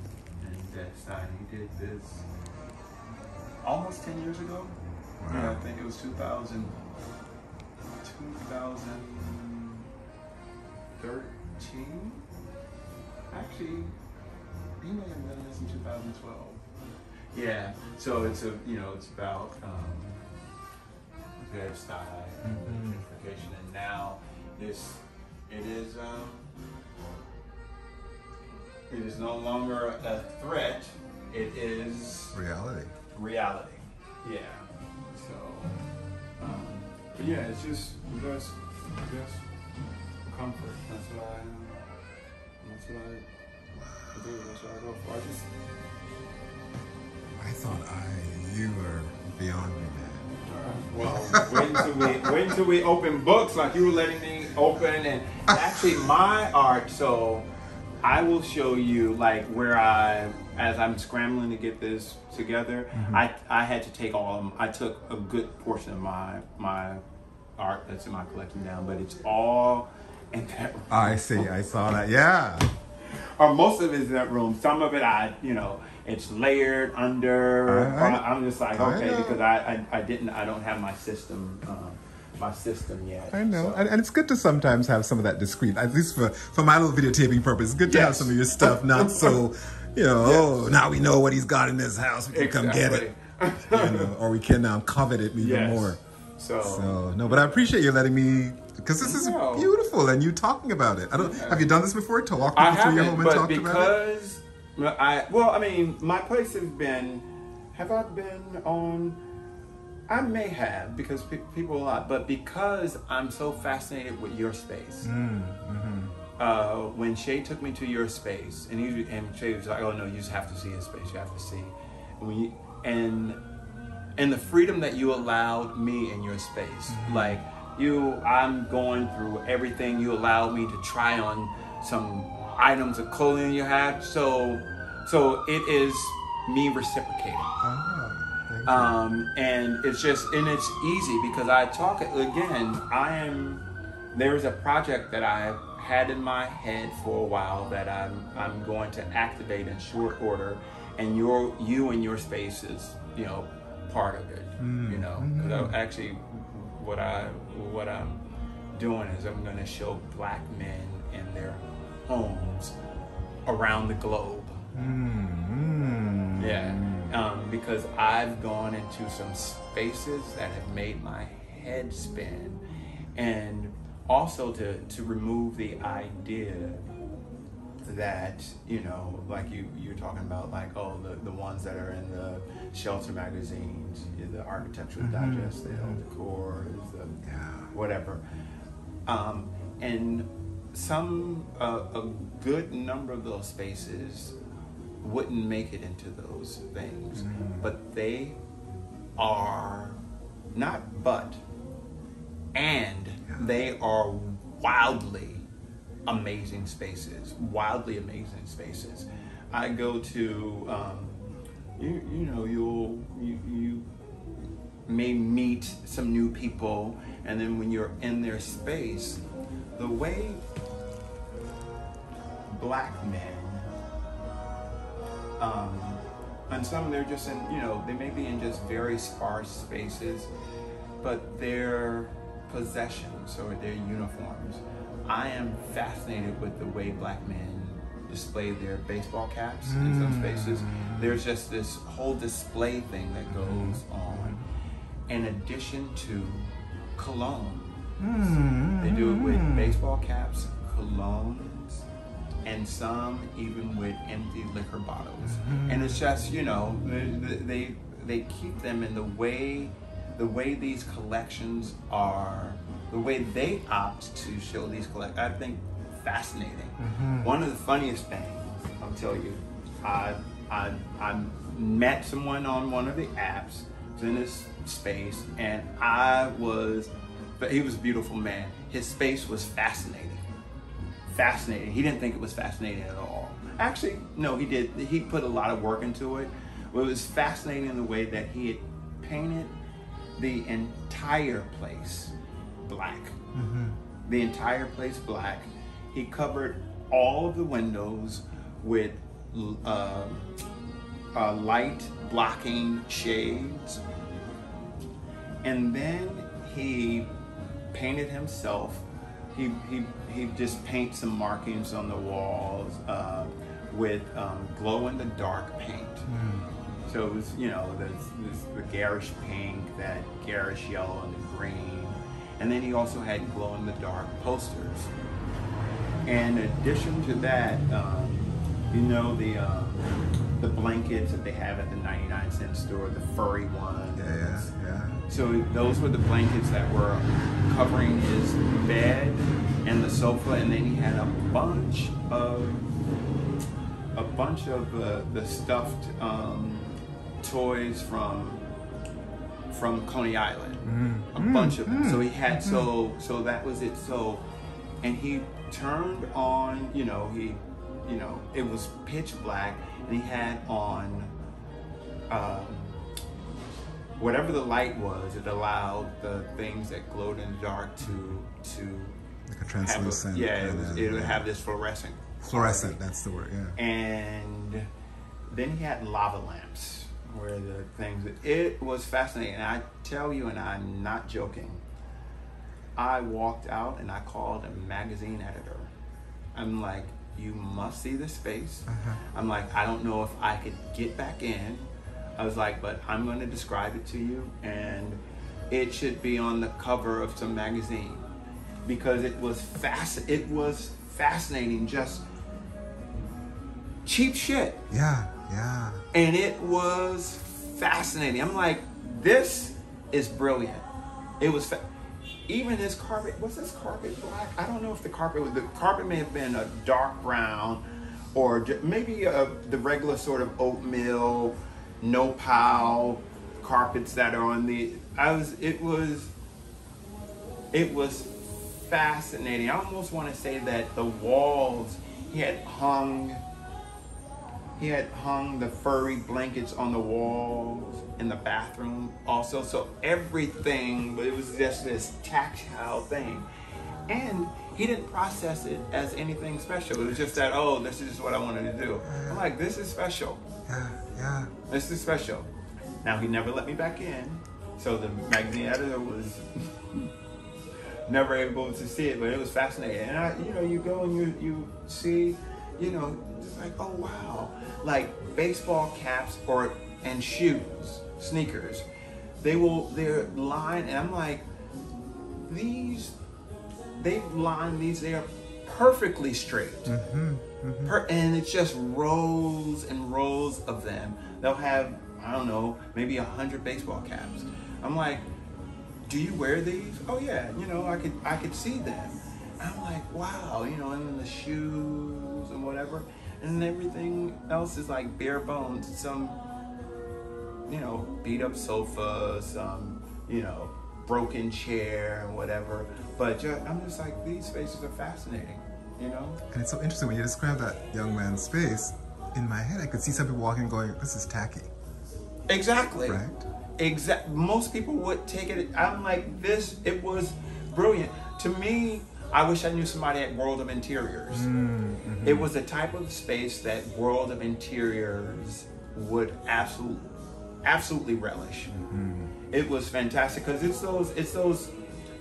B: and Bed-Stuy. He did this almost ten years ago. Yeah, I think it was 2000, 2013. Actually, he may have done this in 2012. Yeah, so it's a you know it's about um, Bed-Stuy and gentrification, and now this it is um, it is no longer a threat. It is
A: Reality.
B: reality. Yeah. So, um, but yeah, it's just just just comfort. That's what I. That's what I do. That's what I go for. I just.
A: I thought I, you were beyond me, man.
B: Well, wait until we wait until we open books like you were letting me open, and actually my art. So I will show you like where I, as I'm scrambling to get this together, mm-hmm. I I had to take all. Of, them. I took a good portion of my my art that's in my collection down, but it's all in that.
A: I see. I saw that. Yeah.
B: Or most of it is in that room. Some of it, I, you know, it's layered under.
A: I- I-
B: I'm just like, okay,
A: know.
B: because I, I, I didn't, I don't have my system, um, my system yet.
A: I know,
B: So-
A: and, and it's good to sometimes have some of that discreet, at least for, for my little videotaping purpose. It's good to have some of your stuff not so, you know, oh, now we know what he's got in his house. We can come get it, you know, or we can um, covet it even
B: Yes.
A: more.
B: So,
A: So no, but I appreciate you letting me because this is
B: No.
A: beautiful and you talking about it. I don't.
B: Yeah.
A: Have you done this before? To walk people through your home and talk about it.
B: because I, well, I mean, my place has been. Have I been on? I may have because pe- people a lot, but because I'm so fascinated with your space.
A: Mm, mm-hmm.
B: uh, when Shay took me to your space, and he and Shay was like, "Oh no, you just have to see his space. You have to see." And you, and and the freedom that you allowed me in your space, like you, I'm going through everything. You allowed me to try on some items of clothing you have. So, so it is me reciprocating.
A: Ah, thank you.
B: Um, and it's just, and it's easy because I talk again. I am. There's a project that I have had in my head for a while that I'm I'm going to activate in short order, and your you and your space is you know part of it. Hmm, you know, hmm. I, actually, what I what I'm doing is I'm going to show black men in their homes around the globe.
A: Mm, mm.
B: Yeah, um, because I've gone into some spaces that have made my head spin, and also to to remove the idea that you know, like you you're talking about, like oh the the ones that are in the shelter magazines, the Architectural Digest, the Elle Decor, the whatever. Um, and some, uh, a good number of those spaces wouldn't make it into those things, but they are not but, and they are wildly amazing spaces, wildly amazing spaces. I go to, um, you, you know, you'll, you, you may meet some new people, and then when you're in their space, the way black men, um, and some they're just in, you know, they may be in just very sparse spaces, but their possessions or their uniforms. I am fascinated with the way black men display their baseball caps in some mm. spaces. There's just this whole display thing that goes mm-hmm. on, in addition to cologne. Mm-hmm. They do it with mm-hmm. baseball caps, colognes, and some even with empty liquor bottles. And it's just, you know, they, they they keep them in the way the way these collections are, the way they opt to show these collect, I think fascinating. Mm-hmm. One of the funniest things I'll tell you, I I I met someone on one of the apps was in this space, and I was, but he was a beautiful man. His space was fascinating fascinating. He didn't think it was fascinating at all. Actually, no, he did. He put a lot of work into it. But it was fascinating in the way that he had painted the entire place black. The entire place black. He covered all of the windows with uh, uh, light blocking shades. And then he painted himself. He, he, he just paints some markings on the walls uh, with um, glow in the dark paint. So it was, you know, there's, there's the garish pink, that garish yellow, and the green. And then he also had glow in the dark posters. And in addition to that, um, you know the um, the blankets that they have at the 99 cent store, the furry ones.
A: Yeah, yeah, yeah.
B: So those were the blankets that were covering his bed and the sofa, and then he had a bunch of a bunch of uh, the stuffed um, toys from from Coney Island, mm-hmm. a bunch of them. Mm-hmm. So he had so mm-hmm. so that was it. So and he turned on, you know, he, you know, it was pitch black, and he had on. Um, whatever the light was, it allowed the things that glowed in the dark to to
A: Like a
B: have a,
A: translucent.
B: yeah, it, was, it would
A: yeah.
B: have this fluorescent.
A: fluorescent. That's the word. Yeah.
B: And then he had lava lamps, where the things. It was fascinating. And I tell you, and I'm not joking. I walked out and I called a magazine editor. I'm like, you must see this space. Uh-huh. I'm like, I don't know if I could get back in. I was like, but I'm going to describe it to you, and it should be on the cover of some magazine because it was fast. It was fascinating, just cheap shit
A: Yeah, yeah.
B: and it was fascinating. I'm like, this is brilliant. It was fa- even this carpet. Was this carpet black? I don't know if the carpet was. The carpet may have been a dark brown, or maybe uh the regular sort of oatmeal, no pile carpets that are on the. I was. It was. It was fascinating. I almost want to say that the walls he had hung he had hung the furry blankets on the walls in the bathroom also. So everything, but it was just this tactile thing. And he didn't process it as anything special. It was just that, oh, this is just what I wanted to do. I'm like, this is special.
A: Yeah, yeah.
B: This is special. Now he never let me back in. So the magazine editor was never able to see it, but it was fascinating. And I, you know, you go and you you see, you know, it's like, oh wow, like baseball caps or and shoes, sneakers. They will they're lined, and I'm like, these they've lined these. They are perfectly straight. Mm-hmm, mm-hmm. Per, and it's just rows and rows of them. They'll have, I don't know, maybe a hundred baseball caps. I'm like, do you wear these? Oh yeah, you know, I could I could see them. I'm like, wow, you know, and then the shoes and whatever. And everything else is like bare bones. Some you know, beat up sofa, some, you know, broken chair and whatever. But ju- I'm just like, these spaces are fascinating, you know?
A: And it's so interesting when you describe that young man's face. In my head, I could see somebody walking, going, "This is tacky."
B: Exactly.
A: Right.
B: Exact. Most people would take it. I'm like this. It was brilliant to me. I wish I knew somebody at World of Interiors. It was the type of space that World of Interiors would absolutely, absolutely relish. It was fantastic because it's those. It's those.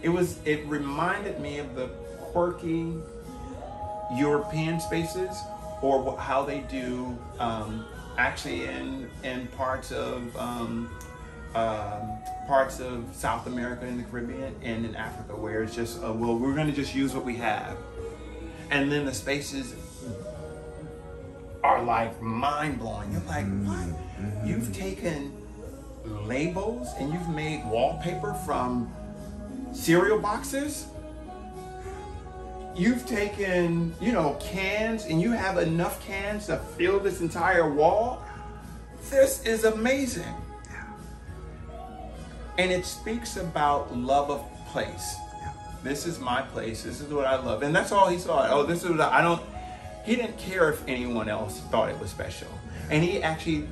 B: It was. It reminded me of the quirky European spaces or how they do um, actually in in parts of um, um, parts of South America and the Caribbean and in Africa where it's just uh, well we're going to just use what we have and then the spaces are like mind blowing you're like what you've taken labels and you've made wallpaper from cereal boxes. You've taken, you know, cans and you have enough cans to fill this entire wall. This is amazing. And it speaks about love of place. This is my place. This is what I love. And that's all he saw. Oh, this is what I, I don't, he didn't care if anyone else thought it was special. And he actually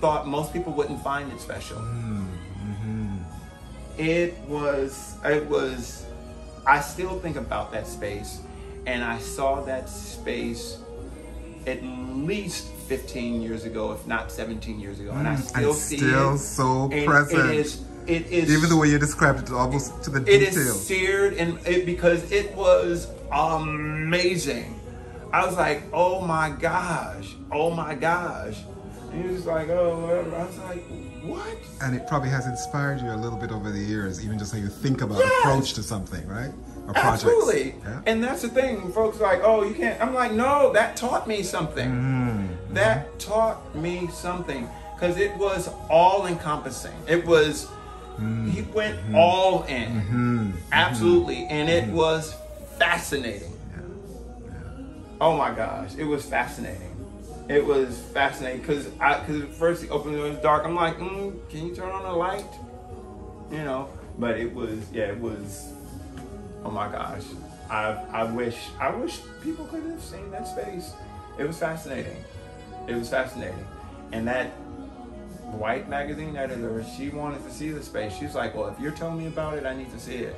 B: thought most people wouldn't find it special. Mm, mm-hmm. It was, it was, I still think about that space. And I saw that space at least 15 years ago, if not 17 years ago. And I mm, still
A: it's
B: see
A: still
B: it.
A: so
B: And
A: present.
B: It is, it is
A: Even the way you described it, almost to the
B: it
A: detail.
B: is seared and it because it was amazing. I was like, oh my gosh, oh my gosh. And he was like, oh whatever. I was like, what?
A: and it probably has inspired you a little bit over the years, even just how you think about
B: Yes.
A: approach to something, right? Or.
B: Absolutely.
A: Yeah.
B: And that's the thing. Folks are like, oh, you can't. I'm like, no, that taught me something.
A: Mm-hmm.
B: That taught me something. Because it was all encompassing. It was,
A: Mm-hmm.
B: he went all in. Absolutely. And it was fascinating. Oh my gosh, it was fascinating. It was fascinating because I because first he opened it was dark. I'm like, mm, can you turn on the light? You know, but it was yeah, it was. Oh my gosh, I I wish I wish people could have seen that space. It was fascinating. It was fascinating, and that white magazine editor, she wanted to see the space. She's like, well, if you're telling me about it, I need to see it.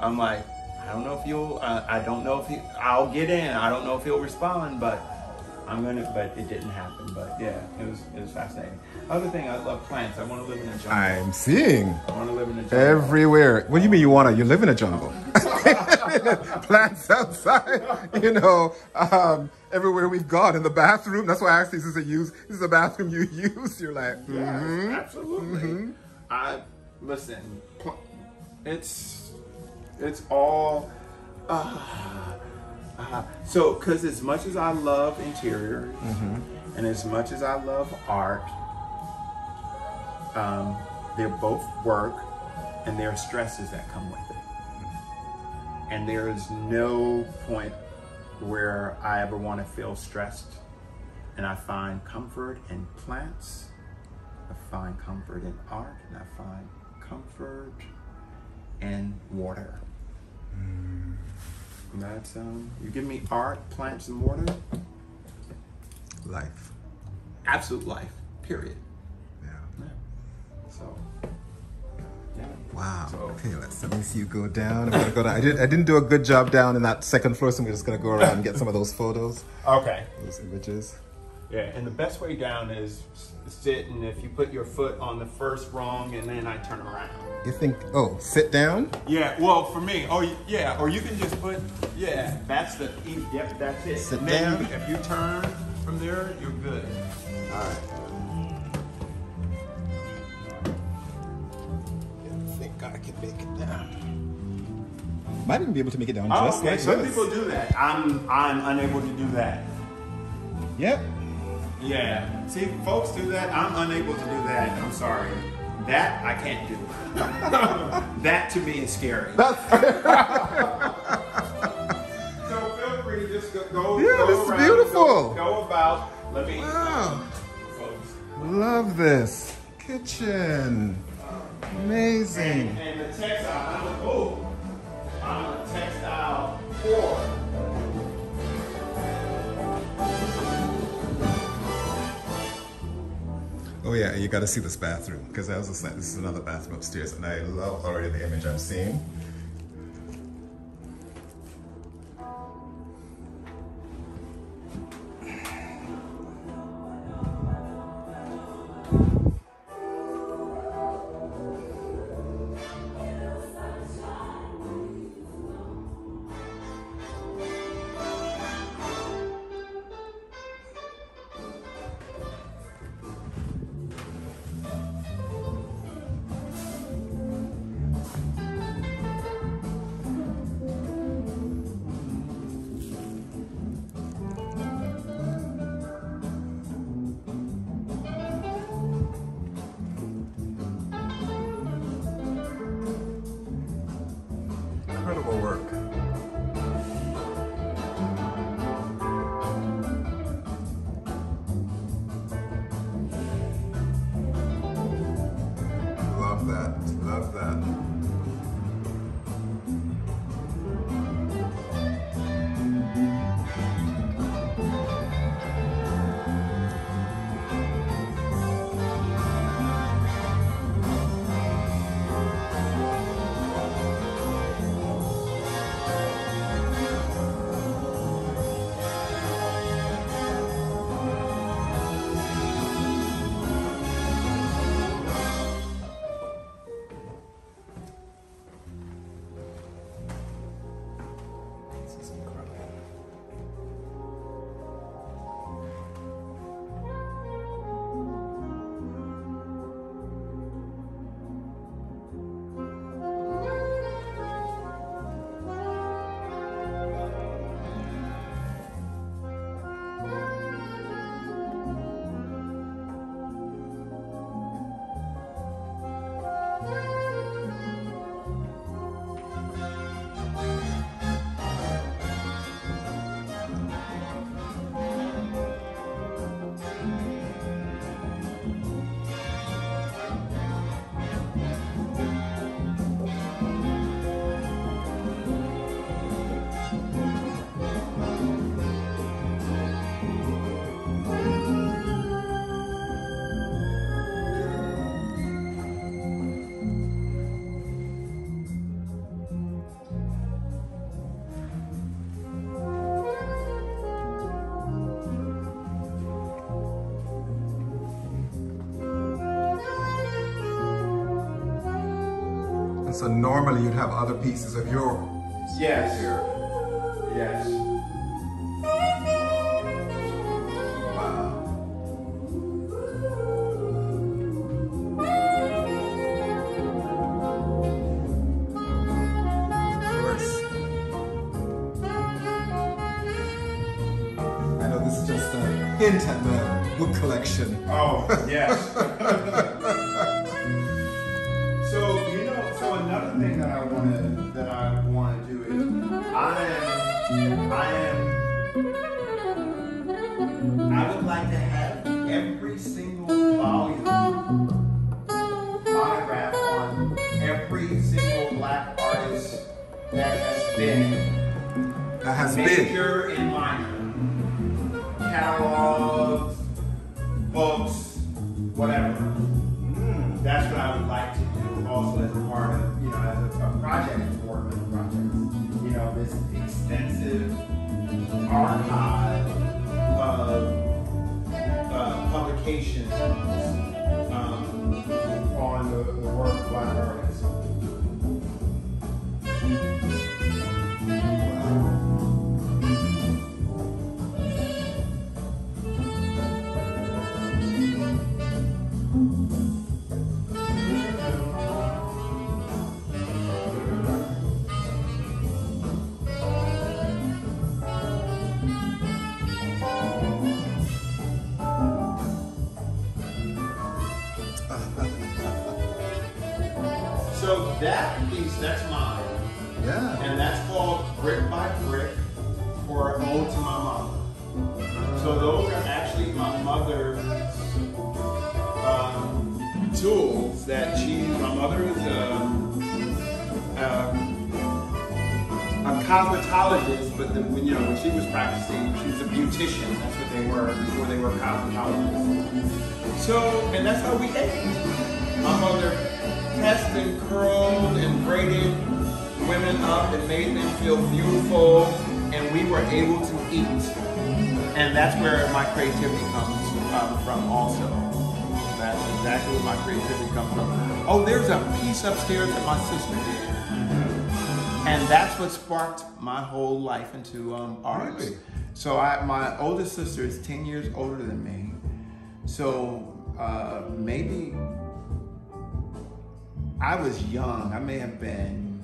B: I'm like, I don't know if you'll. Uh, I don't know if he. I'll get in. I don't know if he'll respond, but I'm gonna. But it didn't happen. But yeah, it was. It was fascinating. Other thing, I love plants. I want to live in a jungle.
A: I'm seeing
B: I want to live in a jungle.
A: everywhere. What do you mean you want to? You live in a jungle. Plants outside, you know, um, everywhere we've gone. In the bathroom. That's why I asked is this a use? This is the bathroom you use? You're like,
B: Yes,
A: mhm.
B: absolutely. I listen. It's it's all. Uh, uh, so, because as much as I love interior, and as much as I love art, um, they're both work, and there are stresses that come with it. And there is no point where I ever want to feel stressed. And I find comfort in plants. I find comfort in art, and I find comfort in water. And That's um. You give me art, plants, and water.
A: life.
B: Absolute life. Period.
A: Yeah.
B: Yeah. So. Yeah.
A: Wow.
B: So-
A: Okay, let's let me see you go down. I'm gonna go down. I did I didn't do a good job down in that second floor, so I'm just gonna go around and get some of those photos,
B: Okay.
A: those images.
B: Yeah, and the best way down is sit, and if you put your foot on the first rung, and then I turn around.
A: You think? Oh, sit down.
B: Yeah, well, for me, oh yeah, or you can just put, yeah, that's the, yep, that's it.
A: Sit down.
B: You, if you turn from there, you're good.
A: All right. Can make it down. Might even be able to make it down
B: Oh,
A: just
B: okay.
A: like
B: Some
A: this.
B: people do that. I'm, I'm unable to do that.
A: Yep.
B: Yeah. See, folks do that. I'm unable to do that. I'm sorry. That I can't do. that to me is scary. so feel free to just go. go
A: Yeah,
B: go
A: this is beautiful.
B: Go, go about. Let me.
A: Wow.
B: folks.
A: Love this kitchen. Amazing.
B: And, and the textile. I'm a, oh, I'm a textile poor.
A: Oh yeah, you got to see this bathroom because I was just like, this is another bathroom upstairs, and I love already the image I'm seeing. And so normally you'd have other pieces of your
B: Yes.
A: here.
B: Yes.
A: Wow. Of course. I know this is just a hint at the book collection.
B: Oh, yes. And curled and braided women up and made them feel beautiful, and we were able to eat. And that's where my creativity comes um, from also. That's exactly where my creativity comes from. Oh, there's a piece upstairs that my sister did. And that's what sparked my whole life into um, art.
A: Really?
B: So I, my oldest sister is 10 years older than me. So uh, maybe I was young. I may have been,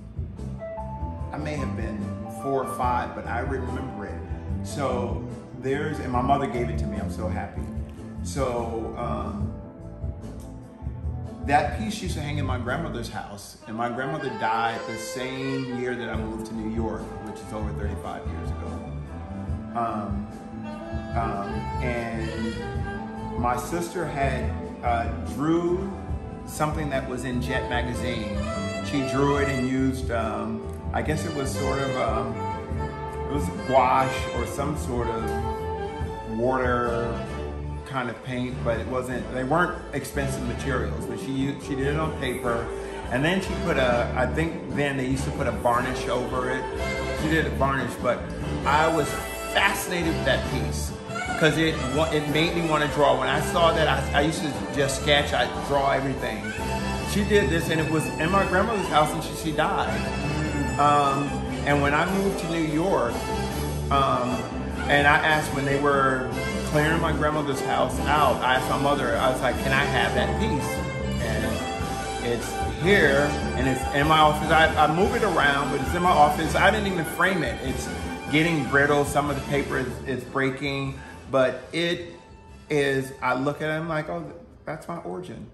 B: I may have been four or five, but I remember it. So there's, and my mother gave it to me. I'm so happy. So um, that piece used to hang in my grandmother's house, and my grandmother died the same year that I moved to New York, which is over 35 years ago. Um, um, and my sister had uh, drew something that was in Jet magazine. She drew it and used, um, I guess it was sort of, um, it was gouache or some sort of water kind of paint, but it wasn't. They weren't expensive materials. But she she did it on paper, and then she put a. I think then they used to put a varnish over it. She did a varnish, but I was fascinated with that piece because it it made me want to draw. When I saw that, I, I used to just sketch. I draw everything. She did this, and it was in my grandmother's house, and she, she died. Um, and when I moved to New York, um, and I asked when they were clearing my grandmother's house out, I asked my mother, I was like, can I have that piece? And it's here, and it's in my office. I, I move it around, but it's in my office. I didn't even frame it. It's getting brittle. Some of the paper is, is breaking, but it is, I look at it, I'm like, oh, that's my origin.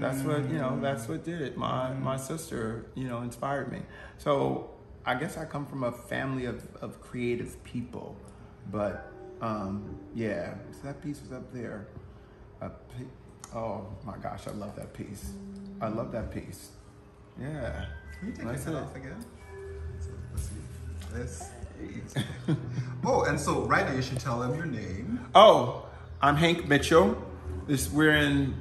B: That's what you know. That's what did it. My my sister, you know, inspired me. So I guess I come from a family of, of creative people, but um, yeah. So that piece was up there. Oh my gosh, I love that piece. I love that piece. Yeah.
A: Can you take
B: That's
A: your off again? So, let's see. Let's see. oh, and so right now you should tell them your name.
B: Oh, I'm Hank Mitchell. This we're in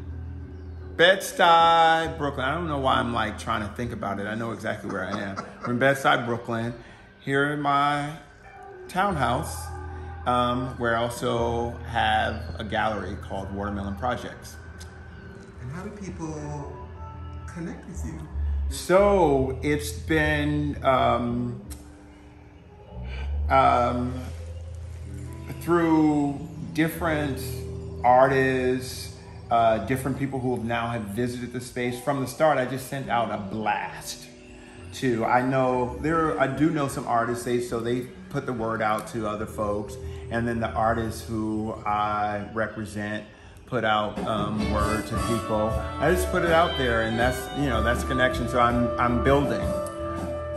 B: Bed-Stuy, Brooklyn. I don't know why I'm like trying to think about it. I know exactly where I am. We're in Bed-Stuy, Brooklyn. Here in my townhouse, um, where I also have a gallery called Watermelon Projects.
A: And how do people connect with you?
B: So it's been um, um, through different artists, uh, different people who have now have visited the space. From the start, I just sent out a blast to. I know there. I do know some artists. They so they put the word out to other folks, and then the artists who I represent put out um, word to people. I just put it out there, and that's you know that's connection. So I'm I'm building.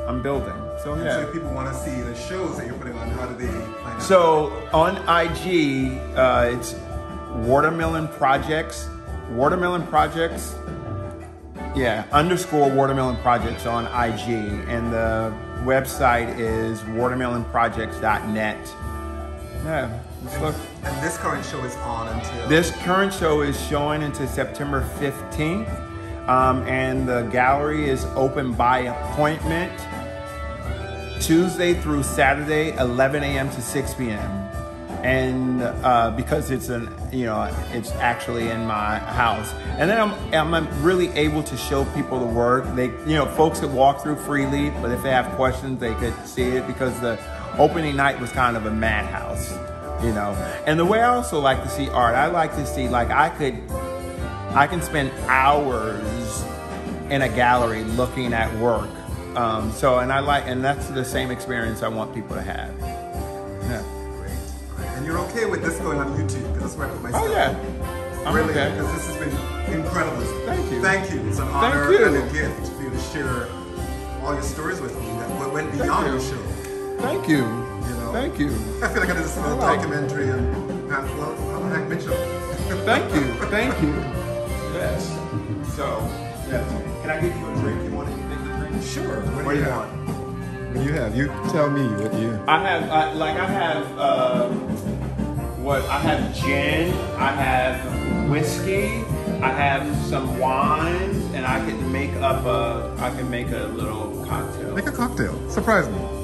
B: I'm building. So
A: And
B: yeah.
A: So people want to see the shows that you're putting on, how do they find out?
B: So on IG, uh, it's Watermelon Projects. Watermelon Projects. Yeah, underscore Watermelon Projects on IG, and the website is watermelonprojects.net. Yeah, look.
A: and this current show is on until
B: This current show is showing until September 15th, um, and the gallery is open by appointment Tuesday through Saturday, 11 a.m. to 6 p.m. And uh, because it's an, you know, it's actually in my house, and then I'm, I'm really able to show people the work. They, you know, folks could walk through freely, but if they have questions, they could see it because the opening night was kind of a madhouse, you know. And the way I also like to see art, I like to see like I could, I can spend hours in a gallery looking at work. Um, so, and I like, and that's the same experience I want people to have. Yeah. Great.
A: And you're okay with this going on YouTube because that's where I put my
B: Oh
A: stuff.
B: yeah. I'm
A: really,
B: okay.
A: because this has been incredible.
B: Thank you.
A: Thank you. It's an honor and a gift for you to share all your stories with me that went beyond the show.
B: Thank you.
A: You know.
B: Thank you.
A: I feel like I did this little
B: I like it.
A: documentary and well, I'm Hank Mitchell.
B: Thank you. Thank you. Yes. So, yes. Can I give you a drink? You want drink?
A: Sure.
B: What do you
A: have?
B: want?
A: What do you have? You tell me what you.
B: I have, I, like, I have, uh, what? I have gin. I have whiskey. I have some wines, and I can make up a, I can make a little cocktail.
A: Make a cocktail. Surprise me.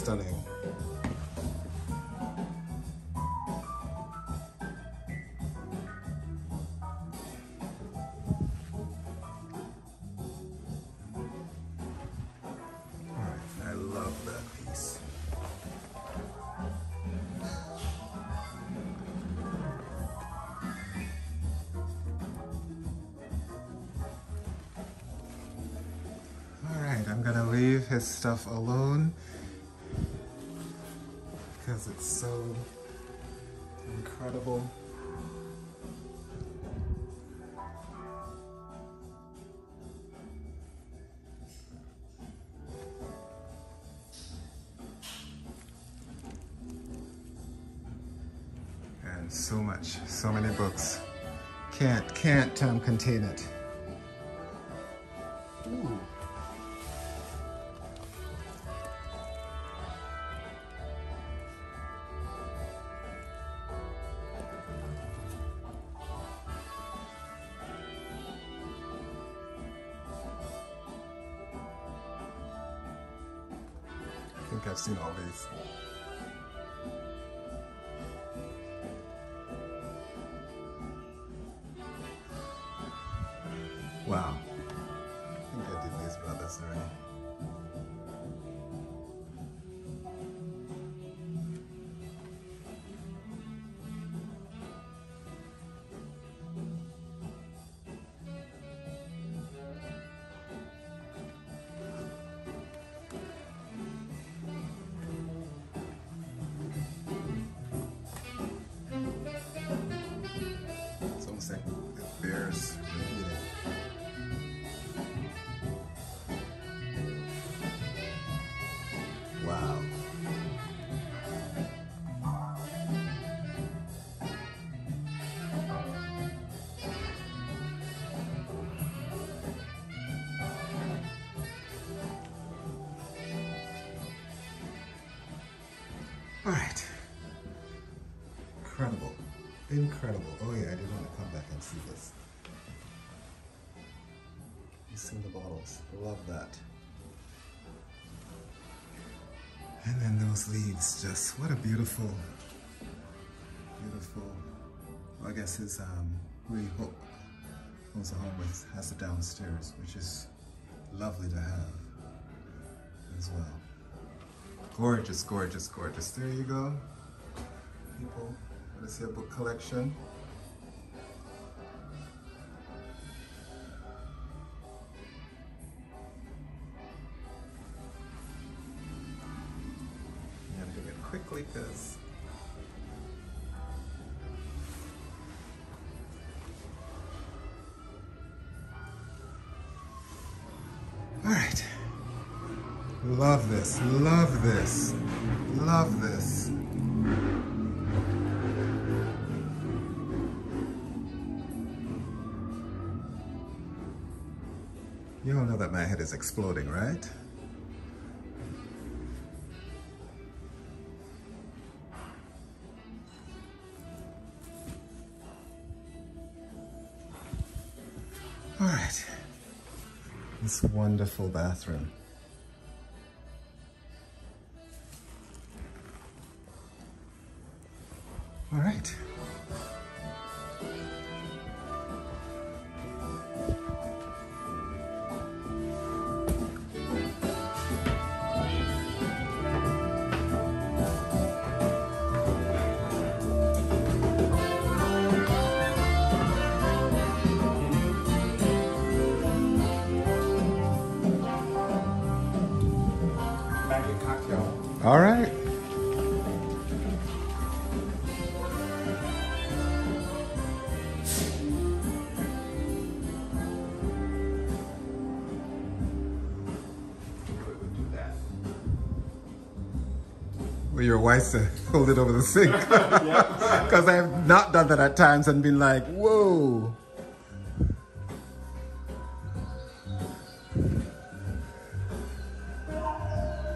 A: Stunning. Alright, I love that piece. All right, I'm gonna leave his stuff alone because it's so incredible. And so much, so many books. Can't, can't um, contain it. Wow. I think I did. Incredible. Oh yeah, I did want to come back and see this. You seen the bottles. Love that. And then those leaves, just what a beautiful, beautiful. Well, I guess his um, who he ho- owns a home with has it downstairs, which is lovely to have as well. Gorgeous, gorgeous, gorgeous. There you go. People, to see a book collection. I'm doing it quickly because All right. Love this, love this, love this. Is exploding, right? All right. This wonderful bathroom. Wife to hold it over the sink. Because I have not done that at times and been like, whoa.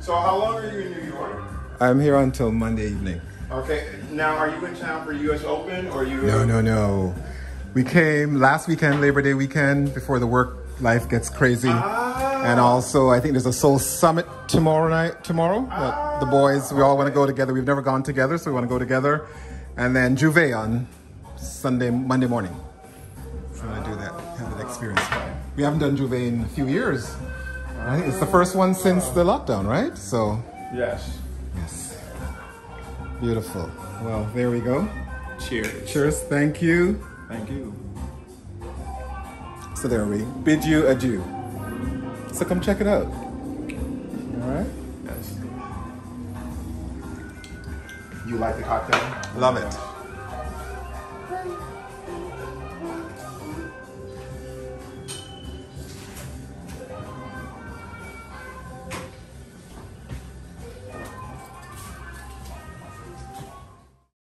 B: So how long are you in New York?
A: I'm here until Monday evening.
B: Okay, now are you in town for US Open or you?
A: No, no, no. We came last weekend, Labor Day weekend, before the work life gets crazy. Ah, And also, I think there's a soul summit tomorrow night. Tomorrow, the boys we all want to go together. We've never gone together, so we want to go together. And then J'ouvert on Sunday, Monday morning. So I do that, have that experience. We haven't done J'ouvert in a few years. I think it's the first one since the lockdown, right? So
B: Yes.
A: yes, beautiful. Well, there we go.
B: Cheers.
A: Cheers. Thank you.
B: Thank you.
A: So there we bid you adieu. So come check it out. All right.
B: Yes.
A: You like the cocktail? Love it.